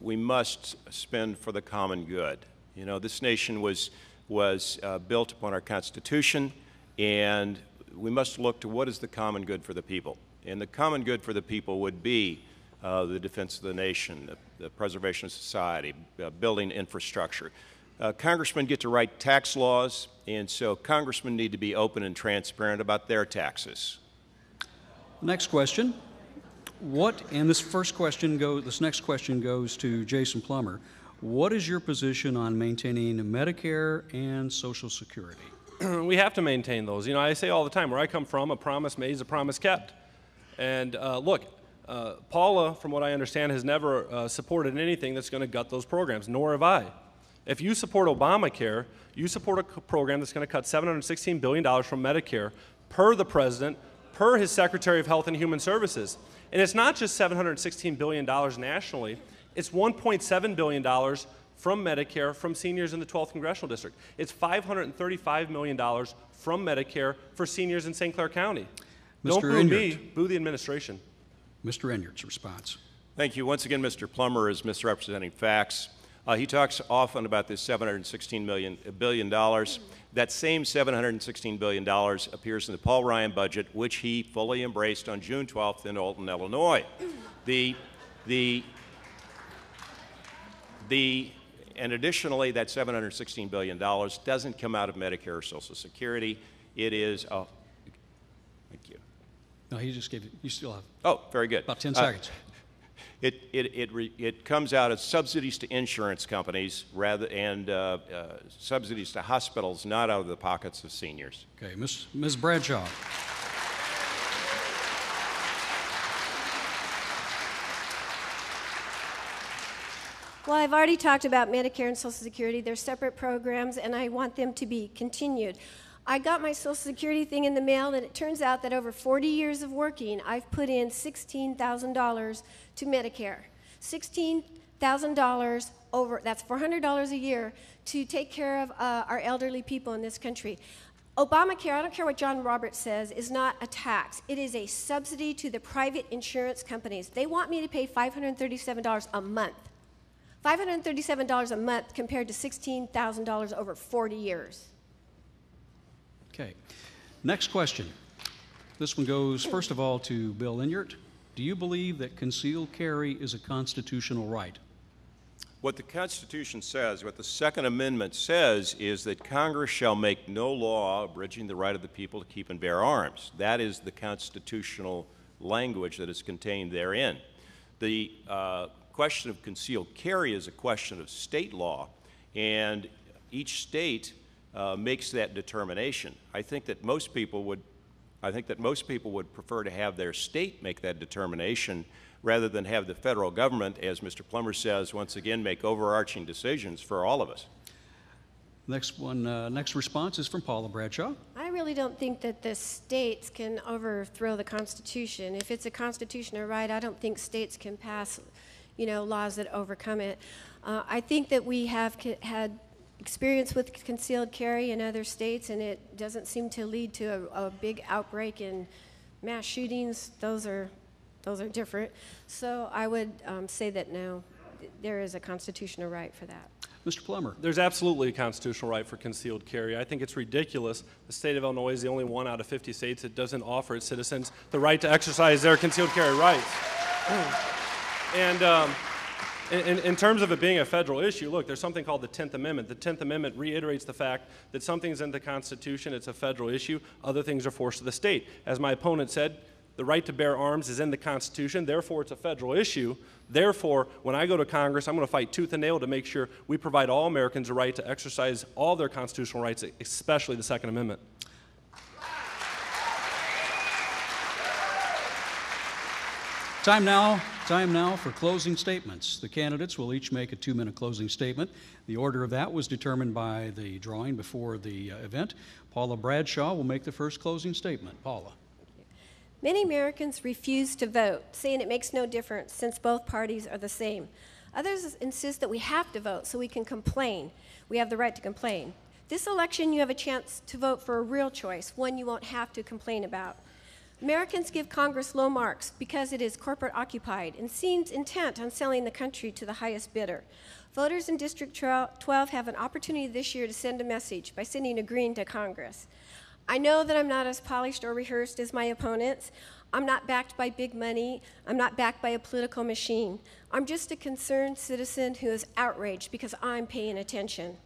we must spend for the common good. You know, this nation was, was uh, built upon our Constitution, and we must look to what is the common good for the people. And the common good for the people would be uh, the defense of the nation, the, the preservation of society, uh, building infrastructure. Uh, congressmen get to write tax laws, and so congressmen need to be open and transparent about their taxes. Next question. What, and this first question goes, this next question goes to Jason Plummer. What is your position on maintaining Medicare and Social Security? we have to maintain those. You know, I say all the time, where I come from, a promise made is a promise kept. And uh, look, uh, Paula, from what I understand, has never uh, supported anything that's going to gut those programs, nor have I. If you support Obamacare, you support a program that's going to cut $716 billion from Medicare per the president, per his Secretary of Health and Human Services. And it's not just $716 billion nationally, it's $1.7 billion from Medicare from seniors in the 12th Congressional District. It's $535 million from Medicare for seniors in St. Clair County. Mr. Don't boo Enyart. me, boo the administration. Mr. Enyart's response. Thank you. Once again, Mr. Plummer is misrepresenting facts. Uh, he talks often about this $716 million, billion dollars. That same $716 billion appears in the Paul Ryan budget, which he fully embraced on June 12th in Alton, Illinois. The, the, the, and additionally, that $716 billion doesn't come out of Medicare or Social Security. It is a, thank you. No, he just gave you, you still have Oh, very good. about 10 Uh, seconds. It, it, it, re, it comes out as subsidies to insurance companies rather, and uh, uh, subsidies to hospitals, not out of the pockets of seniors. Okay, Ms. Ms. Bradshaw. Well, I've already talked about Medicare and Social Security. They're separate programs, and I want them to be continued. I got my Social Security thing in the mail, and it turns out that over 40 years of working, I've put in $16,000 to Medicare. $16,000 over, that's $400 a year to take care of uh, our elderly people in this country. Obamacare, I don't care what John Roberts says, is not a tax. It is a subsidy to the private insurance companies. They want me to pay $537 a month. $537 a month compared to $16,000 over 40 years. Okay. Next question. This one goes, first of all, to Bill Enyart. Do you believe that concealed carry is a constitutional right? What the Constitution says, what the Second Amendment says, is that Congress shall make no law abridging the right of the people to keep and bear arms. That is the constitutional language that is contained therein. The uh, question of concealed carry is a question of state law, and each state uh, makes that determination. I think that most people would I think that most people would prefer to have their state make that determination rather than have the federal government, as Mr. Plummer says, once again make overarching decisions for all of us. Next one, uh, next response is from Paula Bradshaw. I really don't think that the states can overthrow the Constitution. If it's a constitutional right, I don't think states can pass, you know, laws that overcome it. Uh, I think that we have had experience with concealed carry in other states, and it doesn't seem to lead to a, a big outbreak in mass shootings. Those are, those are different. So I would um, say that no, there is a constitutional right for that. Mr. Plummer. There's absolutely a constitutional right for concealed carry. I think it's ridiculous. The state of Illinois is the only one out of 50 states that doesn't offer its citizens the right to exercise their concealed carry rights. and um, in, in terms of it being a federal issue, look, there's something called the 10th Amendment. The 10th Amendment reiterates the fact that something's in the Constitution, it's a federal issue, other things are forced to the state. As my opponent said, the right to bear arms is in the Constitution, therefore, it's a federal issue. Therefore, when I go to Congress, I'm going to fight tooth and nail to make sure we provide all Americans a right to exercise all their constitutional rights, especially the Second Amendment. Time now, time now for closing statements. The candidates will each make a two-minute closing statement. The order of that was determined by the drawing before the uh, event. Paula Bradshaw will make the first closing statement. Paula. Many Americans refuse to vote, saying it makes no difference since both parties are the same. Others insist that we have to vote so we can complain. We have the right to complain. This election, you have a chance to vote for a real choice, one you won't have to complain about. Americans give Congress low marks because it is corporate occupied and seems intent on selling the country to the highest bidder. Voters in District 12 have an opportunity this year to send a message by sending a green to Congress. I know that I'm not as polished or rehearsed as my opponents. I'm not backed by big money. I'm not backed by a political machine. I'm just a concerned citizen who is outraged because I'm paying attention.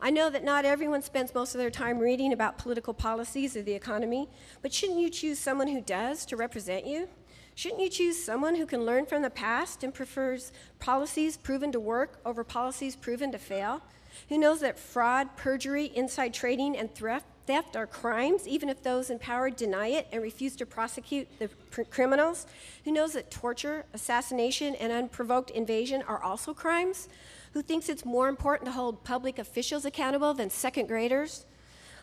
I know that not everyone spends most of their time reading about political policies or the economy, but shouldn't you choose someone who does to represent you? Shouldn't you choose someone who can learn from the past and prefers policies proven to work over policies proven to fail? Who knows that fraud, perjury, inside trading, and theft, are crimes, even if those in power deny it and refuse to prosecute the criminals? Who knows that torture, assassination, and unprovoked invasion are also crimes? Who thinks it's more important to hold public officials accountable than second graders?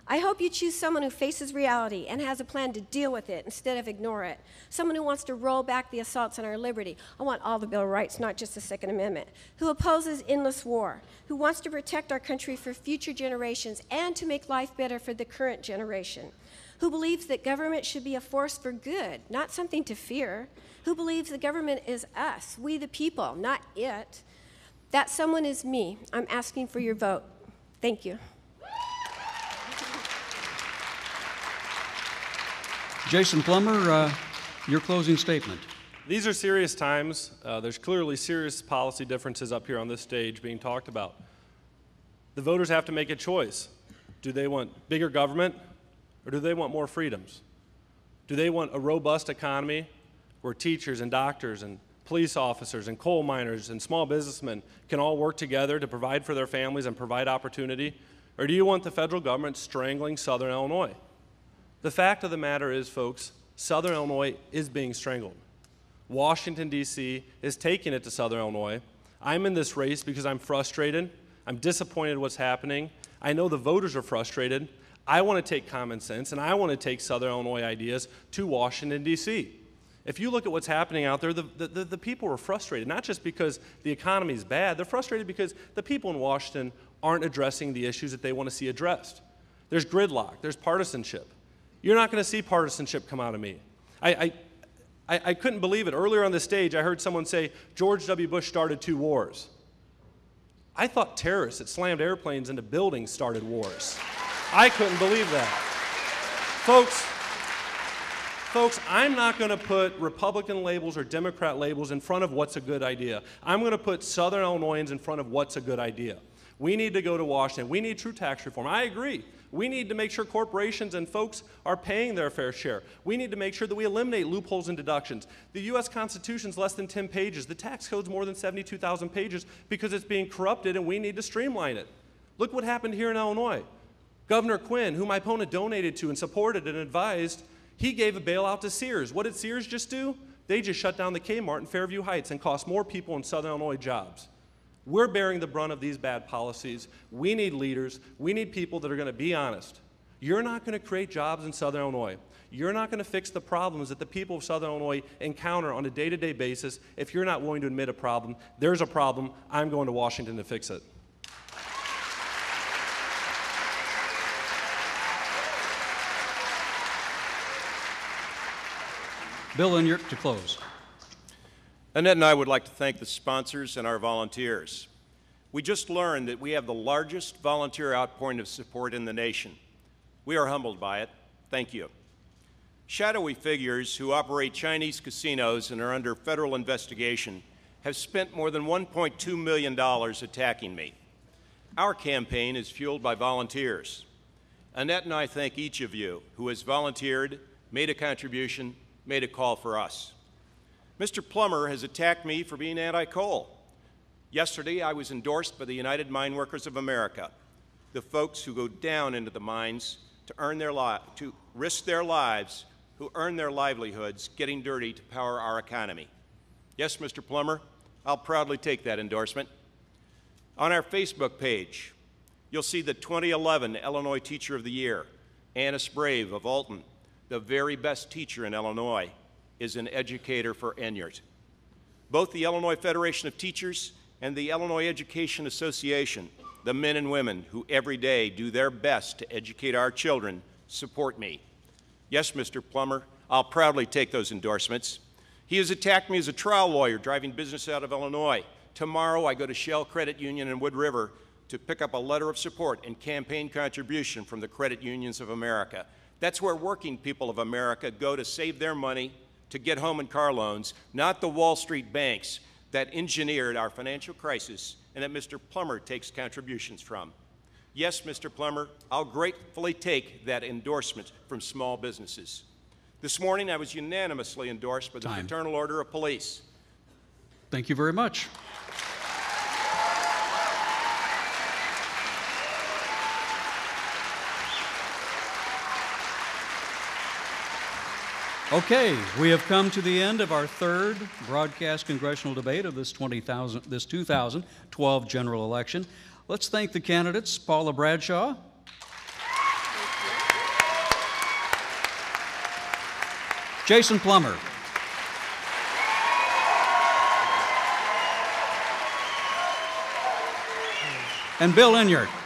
I hope you choose someone who faces reality and has a plan to deal with it instead of ignore it. Someone who wants to roll back the assaults on our liberty. I want all the Bill of Rights, not just the Second Amendment. Who opposes endless war. Who wants to protect our country for future generations and to make life better for the current generation. Who believes that government should be a force for good, not something to fear. Who believes the government is us, we the people, not it. That someone is me. I'm asking for your vote. Thank you. Jason Plummer, uh, your closing statement. These are serious times. Uh, there's clearly serious policy differences up here on this stage being talked about. The voters have to make a choice. Do they want bigger government or do they want more freedoms? Do they want a robust economy where teachers and doctors and police officers and coal miners and small businessmen can all work together to provide for their families and provide opportunity? Or do you want the federal government strangling Southern Illinois? The fact of the matter is, folks, Southern Illinois is being strangled. Washington, D.C. is taking it to Southern Illinois. I'm in this race because I'm frustrated. I'm disappointed what's happening. I know the voters are frustrated. I want to take common sense and I want to take Southern Illinois ideas to Washington, D.C. If you look at what's happening out there, the, the, the, people are frustrated, not just because the economy is bad, they're frustrated because the people in Washington aren't addressing the issues that they want to see addressed. There's gridlock, there's partisanship. You're not going to see partisanship come out of me. I, I, I, couldn't believe it. Earlier on the stage, I heard someone say George W. Bush started two wars. I thought terrorists that slammed airplanes into buildings started wars. I couldn't believe that. Folks, folks, I'm not going to put Republican labels or Democrat labels in front of what's a good idea. I'm going to put Southern Illinoisans in front of what's a good idea. We need to go to Washington. We need true tax reform. I agree. We need to make sure corporations and folks are paying their fair share. We need to make sure that we eliminate loopholes and deductions. The U.S. Constitution is less than 10 pages. The tax code's more than 72,000 pages because it's being corrupted and we need to streamline it. Look what happened here in Illinois. Governor Quinn, whom my opponent donated to and supported and advised, He gave a bailout to Sears. What did Sears just do? They just shut down the Kmart in Fairview Heights and cost more people in Southern Illinois jobs. We're bearing the brunt of these bad policies. We need leaders. We need people that are going to be honest. You're not going to create jobs in Southern Illinois. You're not going to fix the problems that the people of Southern Illinois encounter on a day to day basis if you're not willing to admit a problem. There's a problem. I'm going to Washington to fix it. Bill Enyart to close. Annette and I would like to thank the sponsors and our volunteers. We just learned that we have the largest volunteer outpouring of support in the nation. We are humbled by it. Thank you. Shadowy figures who operate Chinese casinos and are under federal investigation have spent more than $1.2 million attacking me. Our campaign is fueled by volunteers. Annette and I thank each of you who has volunteered, made a contribution, made a call for us. Mr. Plummer has attacked me for being anti coal. Yesterday, I was endorsed by the United Mine Workers of America, the folks who go down into the mines to, earn their li- to risk their lives, who earn their livelihoods getting dirty to power our economy. Yes, Mr. Plummer, I'll proudly take that endorsement. On our Facebook page, you'll see the 2011 Illinois Teacher of the Year, Anna Brave of Alton, the very best teacher in Illinois, is an educator for Enyart. Both the Illinois Federation of Teachers and the Illinois Education Association, the men and women who every day do their best to educate our children, support me. Yes, Mr. Plummer, I'll proudly take those endorsements. He has attacked me as a trial lawyer driving business out of Illinois. Tomorrow, I go to Shell Credit Union in Wood River to pick up a letter of support and campaign contribution from the Credit Unions of America. That's where working people of America go to save their money to get home and car loans, not the Wall Street banks that engineered our financial crisis and that Mr. Plummer takes contributions from. Yes, Mr. Plummer, I'll gratefully take that endorsement from small businesses. This morning, I was unanimously endorsed by the Time. Fraternal Order of Police. Thank you very much. Okay, we have come to the end of our third broadcast congressional debate of this 20,000 this 2012 general election. Let's thank the candidates, Paula Bradshaw. Jason Plummer. And Bill Enyart.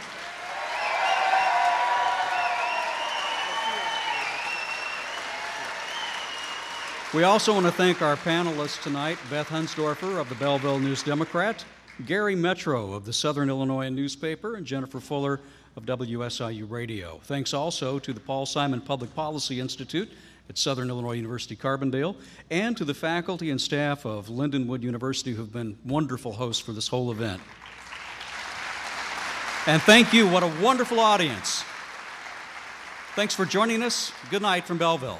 We also want to thank our panelists tonight Beth Hundsdorfer of the Belleville News Democrat, Gary Metro of the Southern Illinois newspaper, and Jennifer Fuller of WSIU Radio. Thanks also to the Paul Simon Public Policy Institute at Southern Illinois University Carbondale, and to the faculty and staff of Lindenwood University who have been wonderful hosts for this whole event. And thank you. What a wonderful audience. Thanks for joining us. Good night from Belleville.